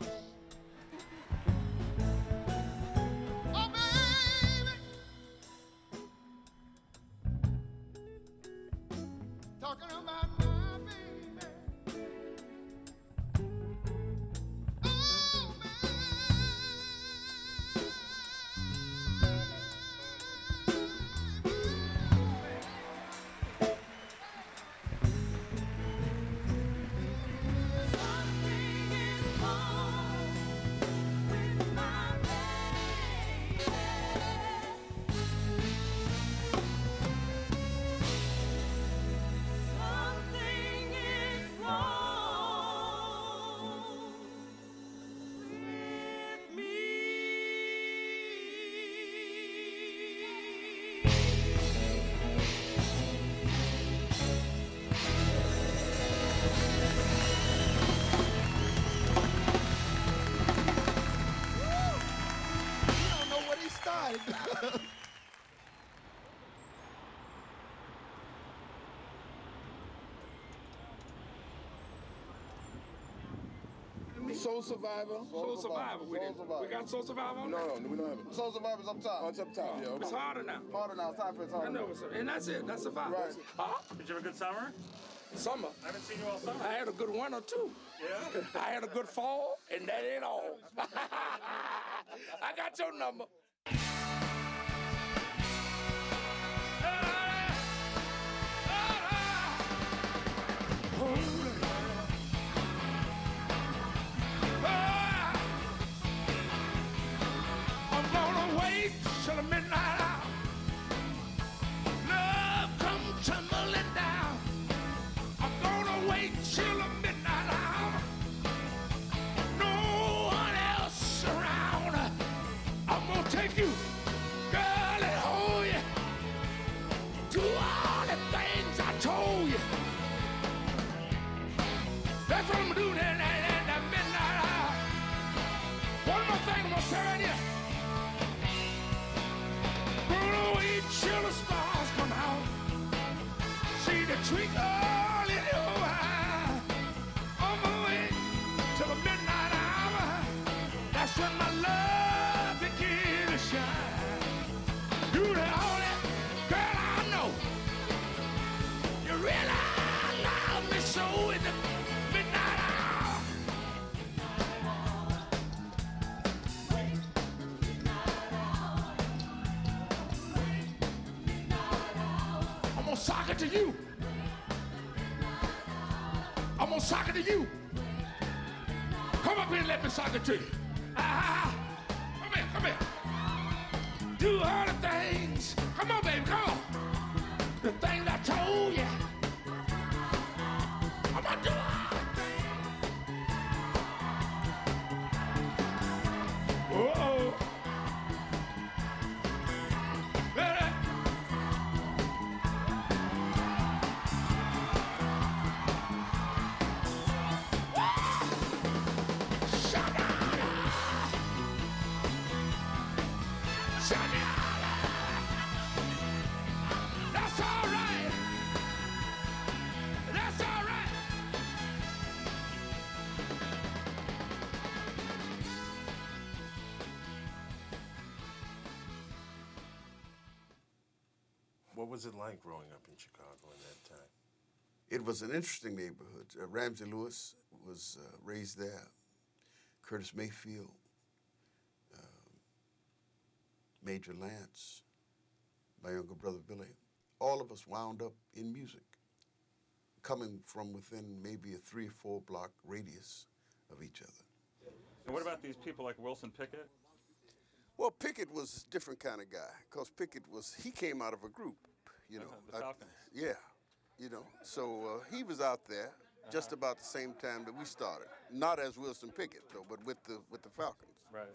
Soul Survivor. Soul Survivor. We, didn't- we got Soul Survivor on No, no, we don't have it. Soul Survivor's up top. Oh, it's up top, yeah. It's harder now. Harder now. It's time for it's I harder. know it's and that's it. That's Survivor. Right. Huh? Did you have a good summer? Summer. I haven't seen you all summer. I had a good one or two. Yeah? I had a good fall, and that ain't all. I got your number. Take you, girl, to you. I'm gonna sock it to you. Come up here and let me sock it to you. Was it like growing up in Chicago in that time? It was an interesting neighborhood. Uh, Ramsey Lewis was uh, raised there. Curtis Mayfield, uh, Major Lance, my younger brother Billy. All of us wound up in music, coming from within maybe a three or four block radius of each other. And what about these people like Wilson Pickett? Well, Pickett was a different kind of guy because Pickett was he came out of a group, you know. the I- Falcons. yeah, you know. So uh, he was out there just about the same time that we started. Not as Wilson Pickett though, but with the with the Falcons. Right.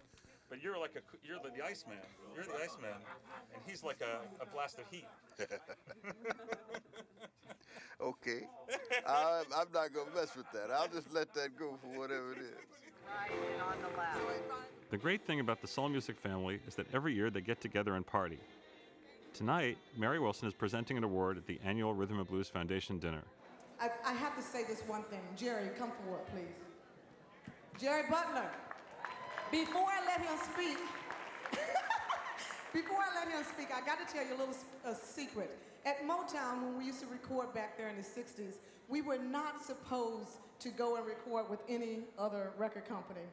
But you're like a you're the, the Iceman. You're the Iceman, and he's like a, a blast of heat. okay, I, I'm not gonna mess with that. I'll just let that go for whatever it is. The great thing about the Soul Music family is that every year they get together and party. Tonight, Mary Wilson is presenting an award at the annual Rhythm and Blues Foundation dinner. I, I have to say this one thing. Jerry, come forward, please. Jerry Butler, before I let him speak, before I let him speak, I got to tell you a little a secret. At Motown, when we used to record back there in the 60s, we were not supposed to go and record with any other record company.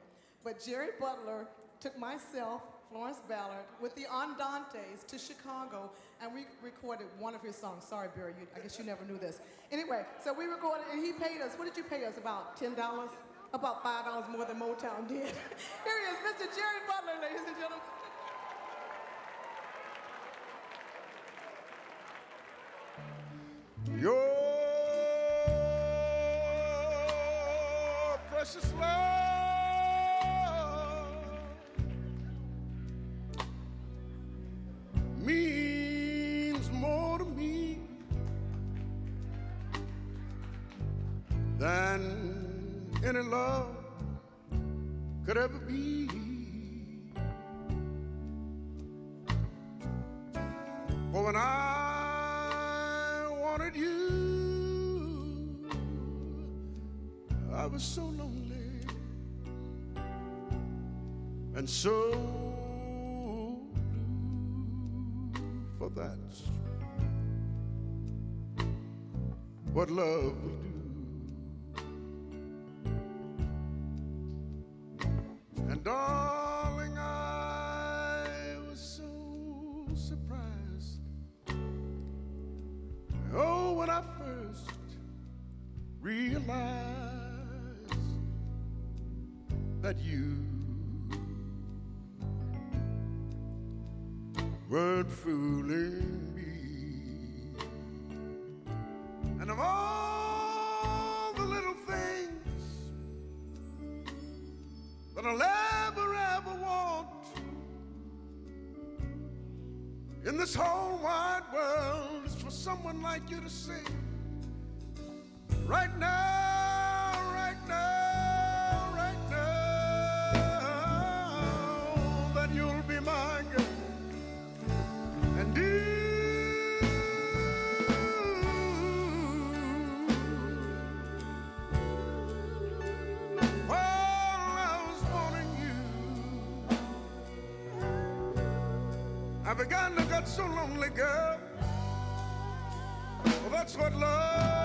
But Jerry Butler took myself, Florence Ballard, with the Andantes to Chicago, and we recorded one of his songs. Sorry, Berry, you, I guess you never knew this. Anyway, so we recorded, and he paid us, what did you pay us, about $10? About $5 more than Motown did. Here he is, Mr. Jerry Butler, ladies and gentlemen. Your love could ever be. For when I wanted you, I was so lonely. and so blue, for that's what love will do. Like you to sing. Right now, right now, right now, that you'll be my girl. And while I was wanting you, I began to get so lonely, girl. What love.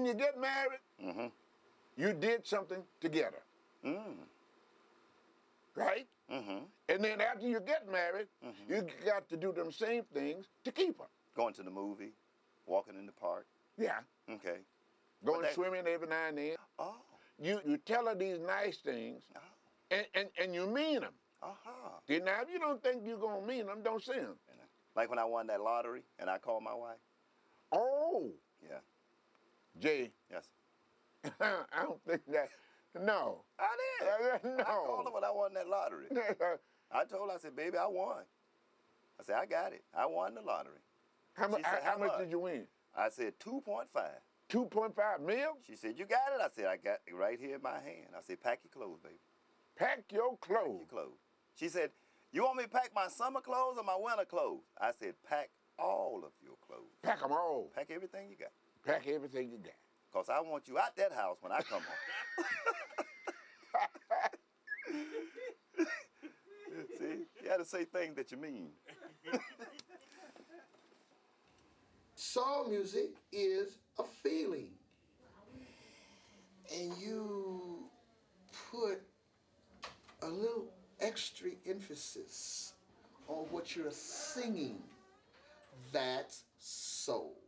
When you get married, mm-hmm. you did something together. Mm. Right? Mm-hmm. And then after you get married, mm-hmm. you got to do them same things to keep her. Going to the movie, walking in the park. Yeah. Okay. Going that- swimming every now and then. Oh. You you tell her these nice things, oh. and, and, and you mean them. Uh-huh. See, now, if you don't think you're going to mean them, don't say them. Uh, like when I won that lottery and I called my wife. Oh. Yeah. Jay. Yes. I don't think that. No. I did. no. I called her when I won that lottery. I told her, I said, baby, I won. I said, I got it. I won the lottery. How, mu- said, how, how much did you win? I said, 2.5. 2.5 mil? She said, you got it? I said, I got it right here in my hand. I said, pack your clothes, baby. Pack your clothes? Pack your clothes. She said, you want me to pack my summer clothes or my winter clothes? I said, pack all of your clothes. Pack them all. Pack everything you got. Pack everything you got. Because I want you out that house when I come home. See, you got to say things that you mean. Soul music is a feeling. And you put a little extra emphasis on what you're singing. That's soul.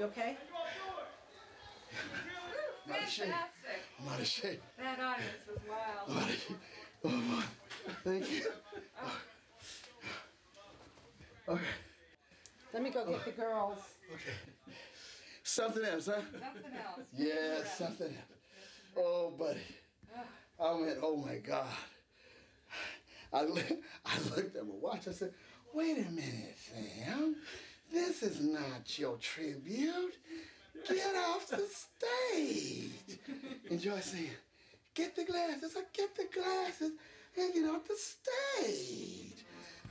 You okay? I'm out of shape. I'm out of shape. That audience was wild. out of shape. Oh. Thank you. Oh. Okay. Let me go get the girls. Okay. Something else, huh? Something else. Yeah, something else. Oh, buddy. I went, oh my God. I, look, I looked at my watch. I said, wait a minute, Sam. This is not your tribute. Get off the stage. And Joyce saying, get the glasses. I get the glasses and get off the stage.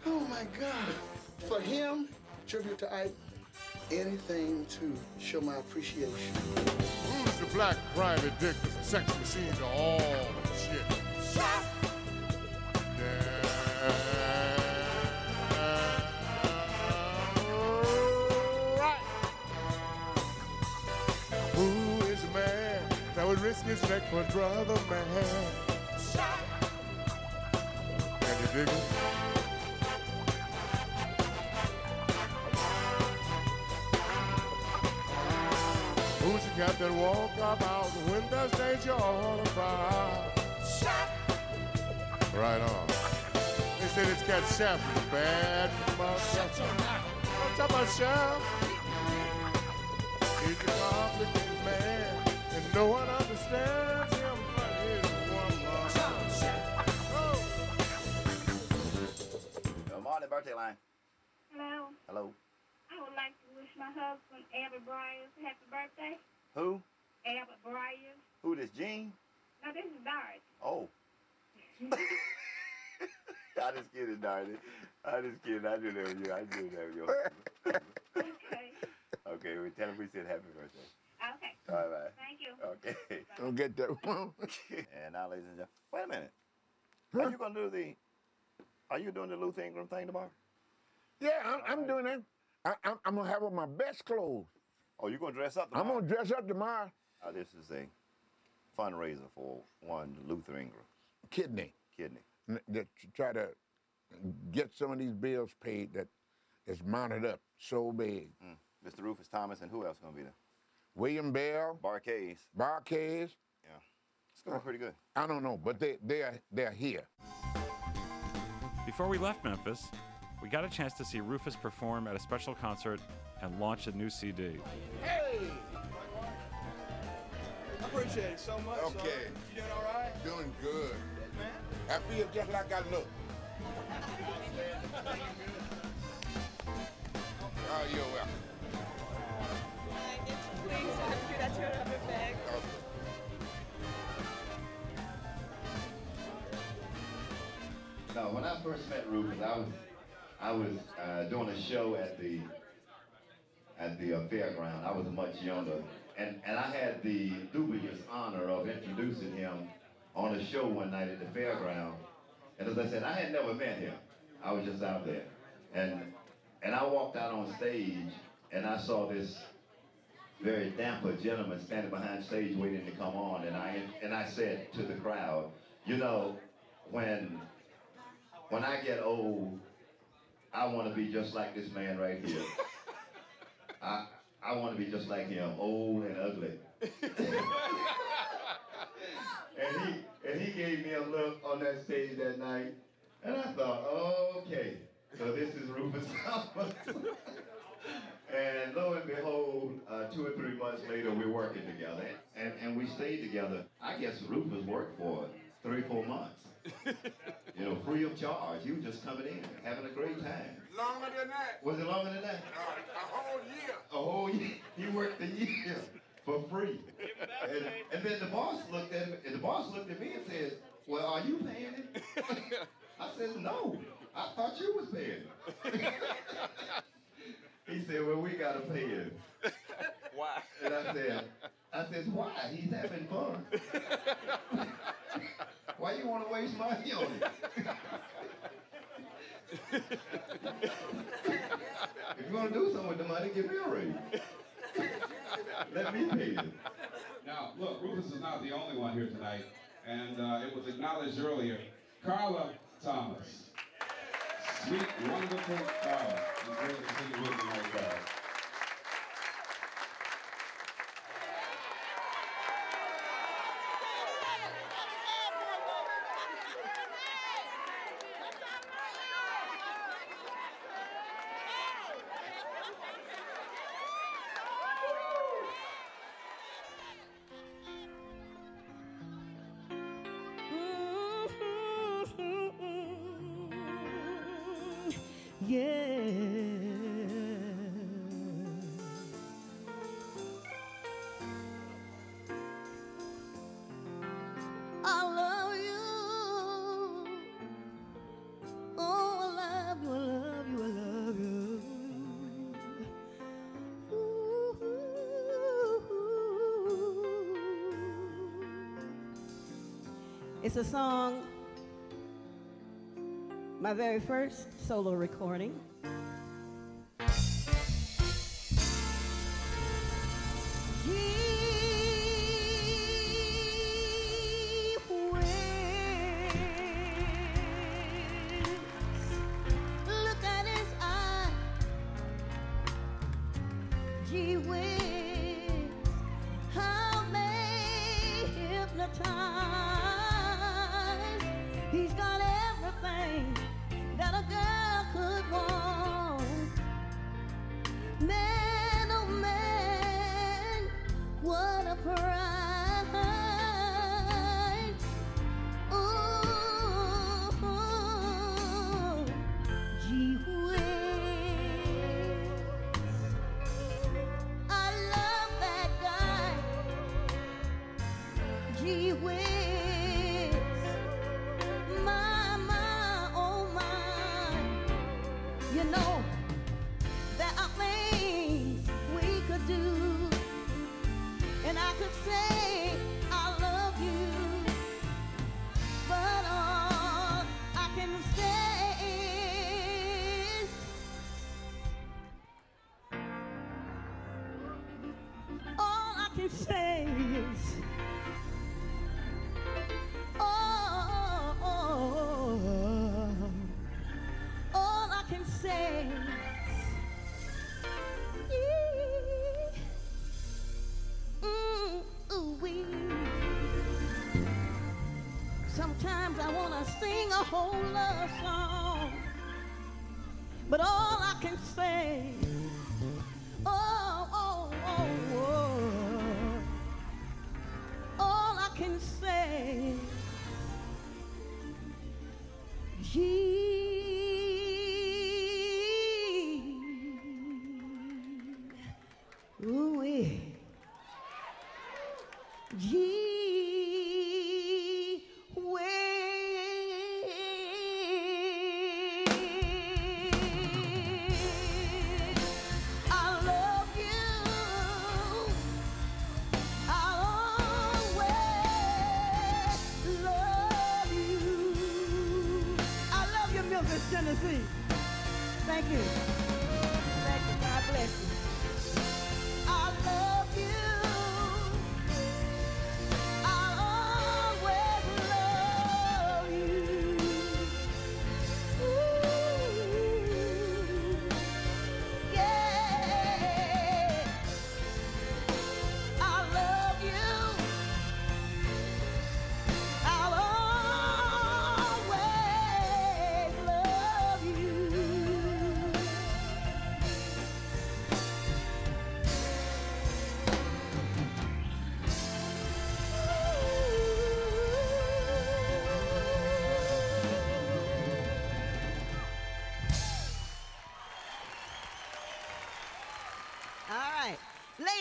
Oh my God. For him, tribute to Ike, anything to show my appreciation. Who's the black private dick that's a sex machine to all the shit? Right. Risk for brother man? Can you dig it? Who's the that walk about when there's danger all around? Right on. They this cat Shaft is bad motherfucker. I'm talking about. He's a complicated man, no one understands him but his woman. Good morning, birthday line. Hello. Hello. I would like to wish my husband, Albert Bryars, happy birthday. Who? Albert Bryars. Who this, Gene? No, this is Doris. Oh. I just kidding, darling. I just kidding. I knew that was you. I knew that was you. okay. Okay, we tell him we said happy birthday. Okay. All right. Thank you. Okay. Don't get that wrong. and now, ladies and gentlemen, wait a minute. Are you gonna do the? Are you doing the Luther Ingram thing tomorrow? Yeah, I'm, I'm doing that. I, I'm, I'm gonna have on my best clothes. Oh, you gonna dress up I'm tomorrow? gonna dress up tomorrow. Uh, this is a fundraiser for one Luther Ingram Kidney. kidney. N- That to try to get some of these bills paid that is mounted up so big. Mr. Rufus Thomas and who else gonna be there? William Bell. Bar-Kays. Bar-Kays. Yeah. It's gonna uh, pretty good. I don't know, but they they are they're here. Before we left Memphis, we got a chance to see Rufus perform at a special concert and launch a new CD. Hey! I appreciate it so much. son. Okay. You doing all right? Doing good. I feel just like I look. Oh, you're welcome. No, when I first met Rufus, I was I was uh, doing a show at the at the uh, fairground. I was much younger, and and I had the dubious honor of introducing him on a show one night at the fairground. And as I said, I had never met him. I was just out there, and and I walked out on stage, and I saw this very dapper gentleman standing behind stage waiting to come on, and I and I said to the crowd, you know, when when I get old, I want to be just like this man right here. I I want to be just like him, old and ugly. and he and he gave me a look on that stage that night, and I thought, okay, so this is Rufus Thomas. and lo and behold, uh, two or three months later, we're working together, and, and we stayed together. I guess Rufus worked for three, four months. You know, free of charge. You was just coming in, having a great time. Longer than that. Was it longer than that? Uh, a whole year. A whole year. He worked a year for free. And, and then the boss looked at me, and the boss looked at me and said, "Well, are you paying him?" I said, "No. I thought you was paying." him." he said, "Well, we gotta pay him." Why? And I said, "I said why? He's having fun. why you want to waste money on him?" if you're gonna do something with the money, give me a raise. Let me pay you. Now, look, Rufus is not the only one here tonight, and uh, it was acknowledged earlier. Carla Thomas. Sweet, wonderful Carla. It's great to see you with tonight, Carla. A song, my very first solo recording. But all I can say,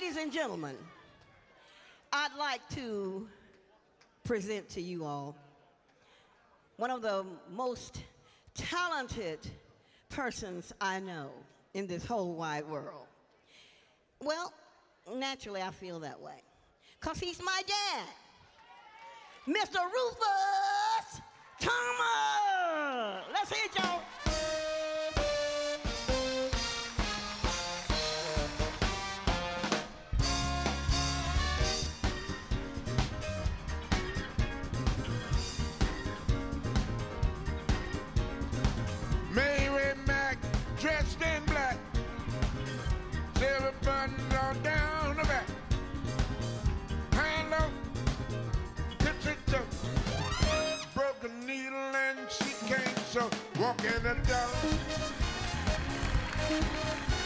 ladies and gentlemen, I'd like to present to you all one of the most talented persons I know in this whole wide world. Well, naturally, I feel that way because he's my dad, Mr. Rufus Thomas. Let's hear y'all. In the door,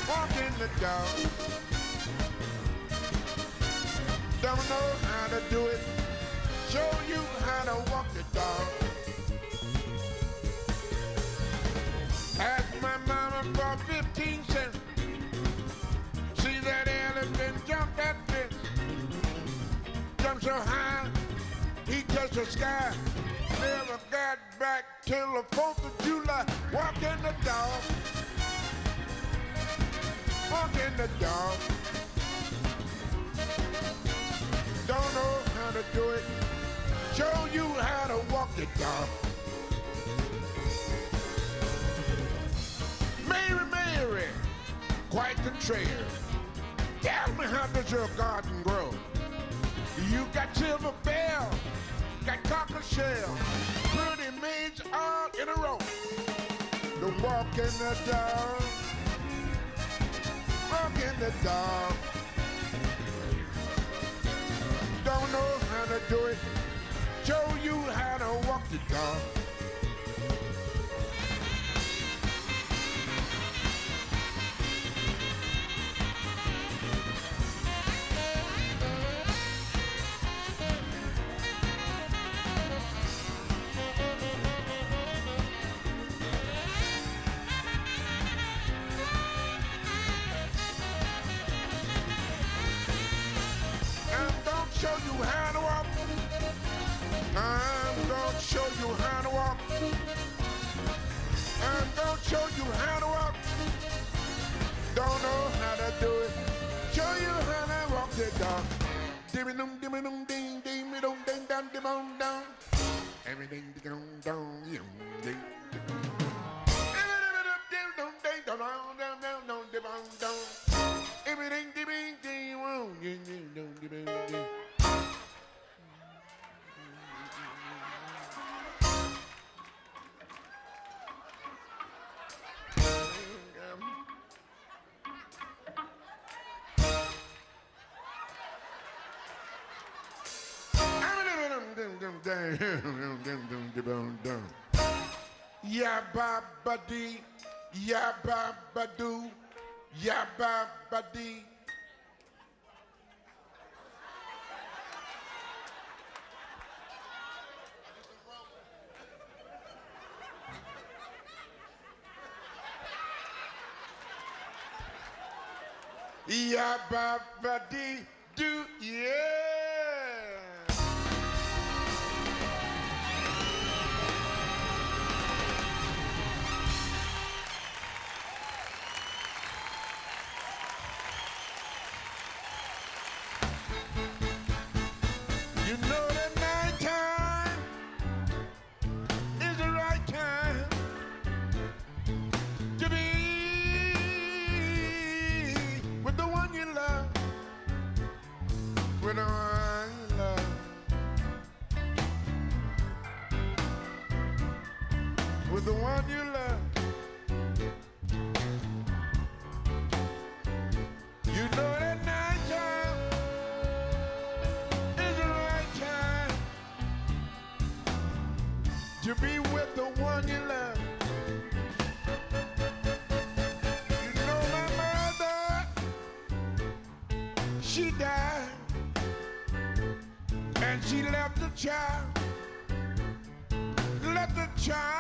walk in the door. Don't know how to do it, show you how to walk the dog. Ask my mama for 15 cents. See that elephant jump that fence. Jump so high, he touched the sky. Never got back till the 4th of July. Walk in the dog. Walk in the dog. Don't know how to do it. Show you how to walk the dog. Mary, Mary, quite contrary. Tell me how does your garden grow? You got silver bell, got copper shell, maids all in a row. The walk in the dog, walk in the dog. Don't know how to do it, show you how to walk the dog. Do it. Show you how to walk the dog. Dimmy dum dimmy dum ding ding me dum ding dum dim dum dum. Everything dum dum yum ding. Everything dimmy ding wrong. Ding ding dum dimmy ding. Ya ba ba dee, ya ba ba doo, ya ba ba dee. Ya ba ba dee do yeah. To be with the one you love. You know my mother, she died, and she left the child, left the child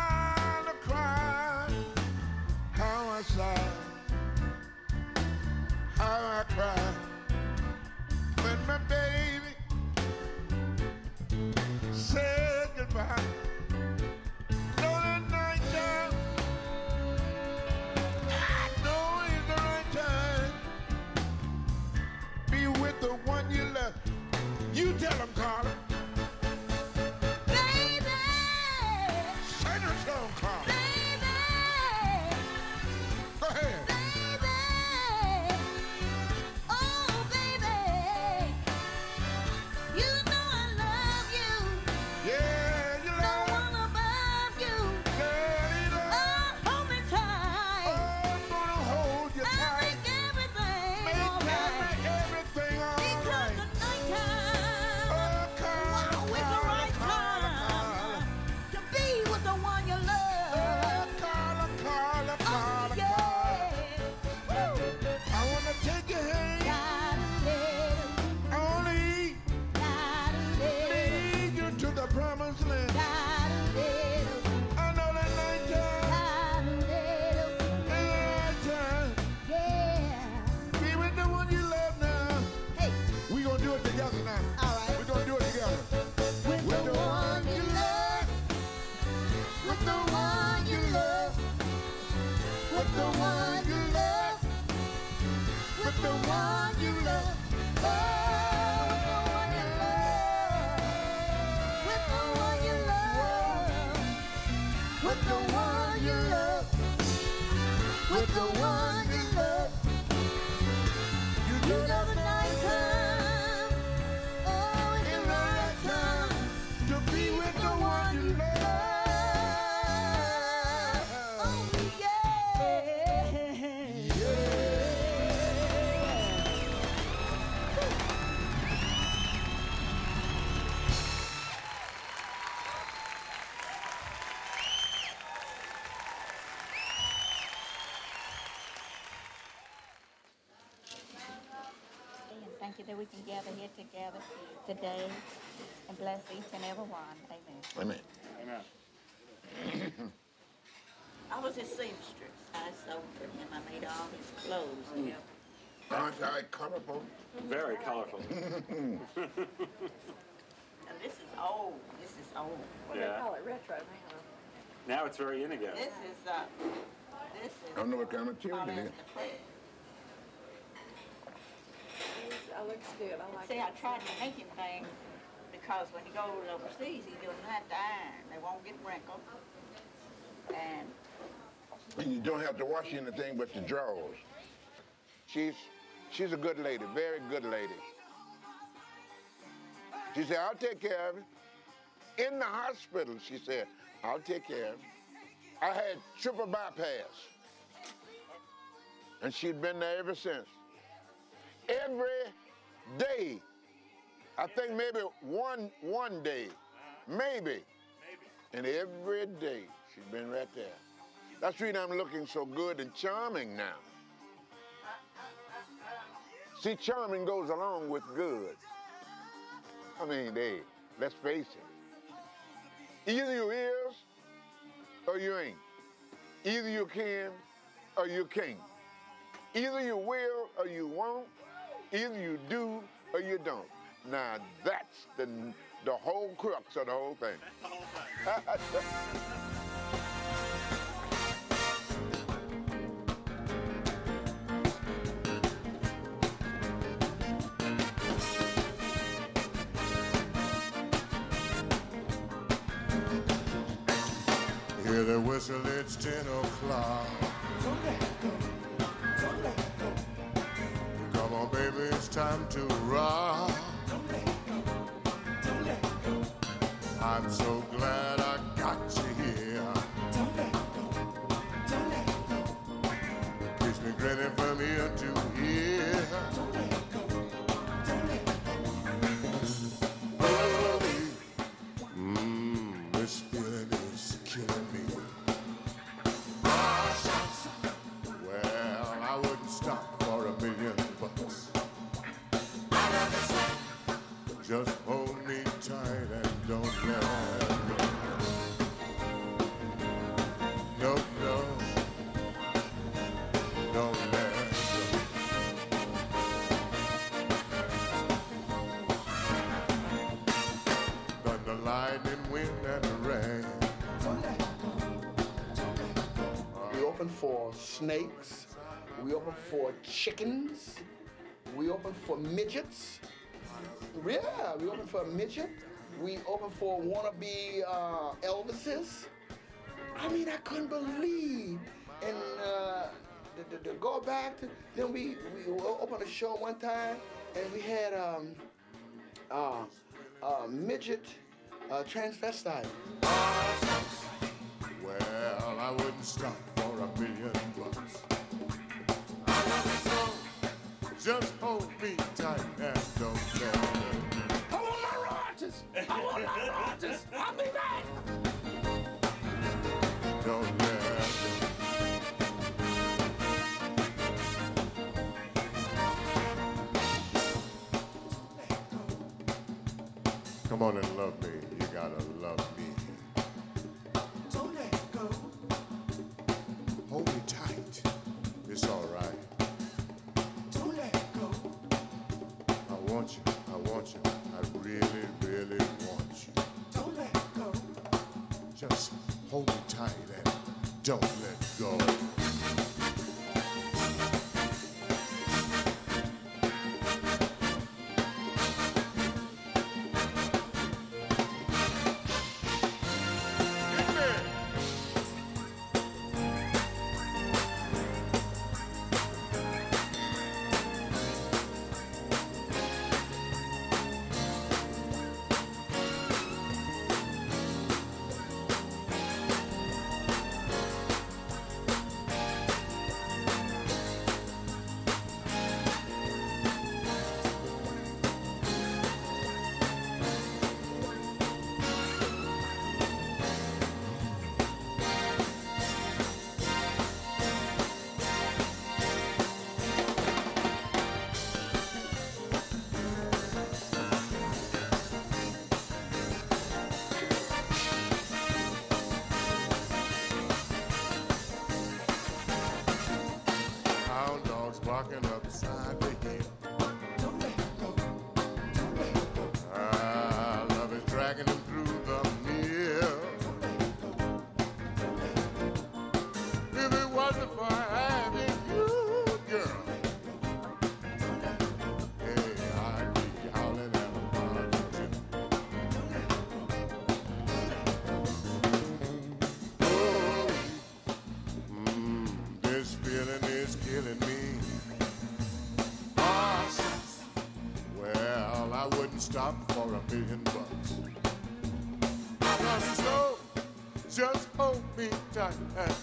gather here together today and bless each and every one. Amen. Amen. Amen. I was his seamstress. I sewed for him. I made all his clothes. Mm. Yeah. Aren't I colorful? Very colorful. And this is old. This is old. What do they Yeah. call it? Retro now. Now it's very in again. This is uh, this is. I don't know what kind of material it is. polyester press. I looks good. I like See, it. I tried to make him things because when he goes overseas, he doesn't have to iron. They won't get wrinkled. And And you don't have to wash anything but the drawers. She's she's a good lady, very good lady. She said, I'll take care of it. In the hospital, she said, I'll take care of it. I had triple bypass. And she'd been there ever since. Every day. I think maybe one one day. Maybe. And every day she's been right there. That's the reason I'm looking so good and charming now. See, charming goes along with good. I mean, hey, let's face it. Either you is or you ain't. Either you can or you can't. Either you will or you won't. Either you do or you don't. Now that's the the whole crux of the whole thing. Hear the whistle, it's 10 o'clock. Baby, it's time to rock. Don't let go. Don't let go. I'm so glad snakes. We open for chickens. We open for midgets. Yeah, we open for a midget. We open for wannabe uh, Elvises. I mean, I couldn't believe. And uh, to, to- to go back, to, then we, we opened a show one time and we had um, uh, uh, midget uh, transvestite. Well, I wouldn't stop a million bucks. I love it so. Just hold me tight and don't let go. I want my royalties. I want my royalties. I'll be back. Don't let go. Come on and love me. Really, want you. Don't let go. Just hold me tight and don't let go. I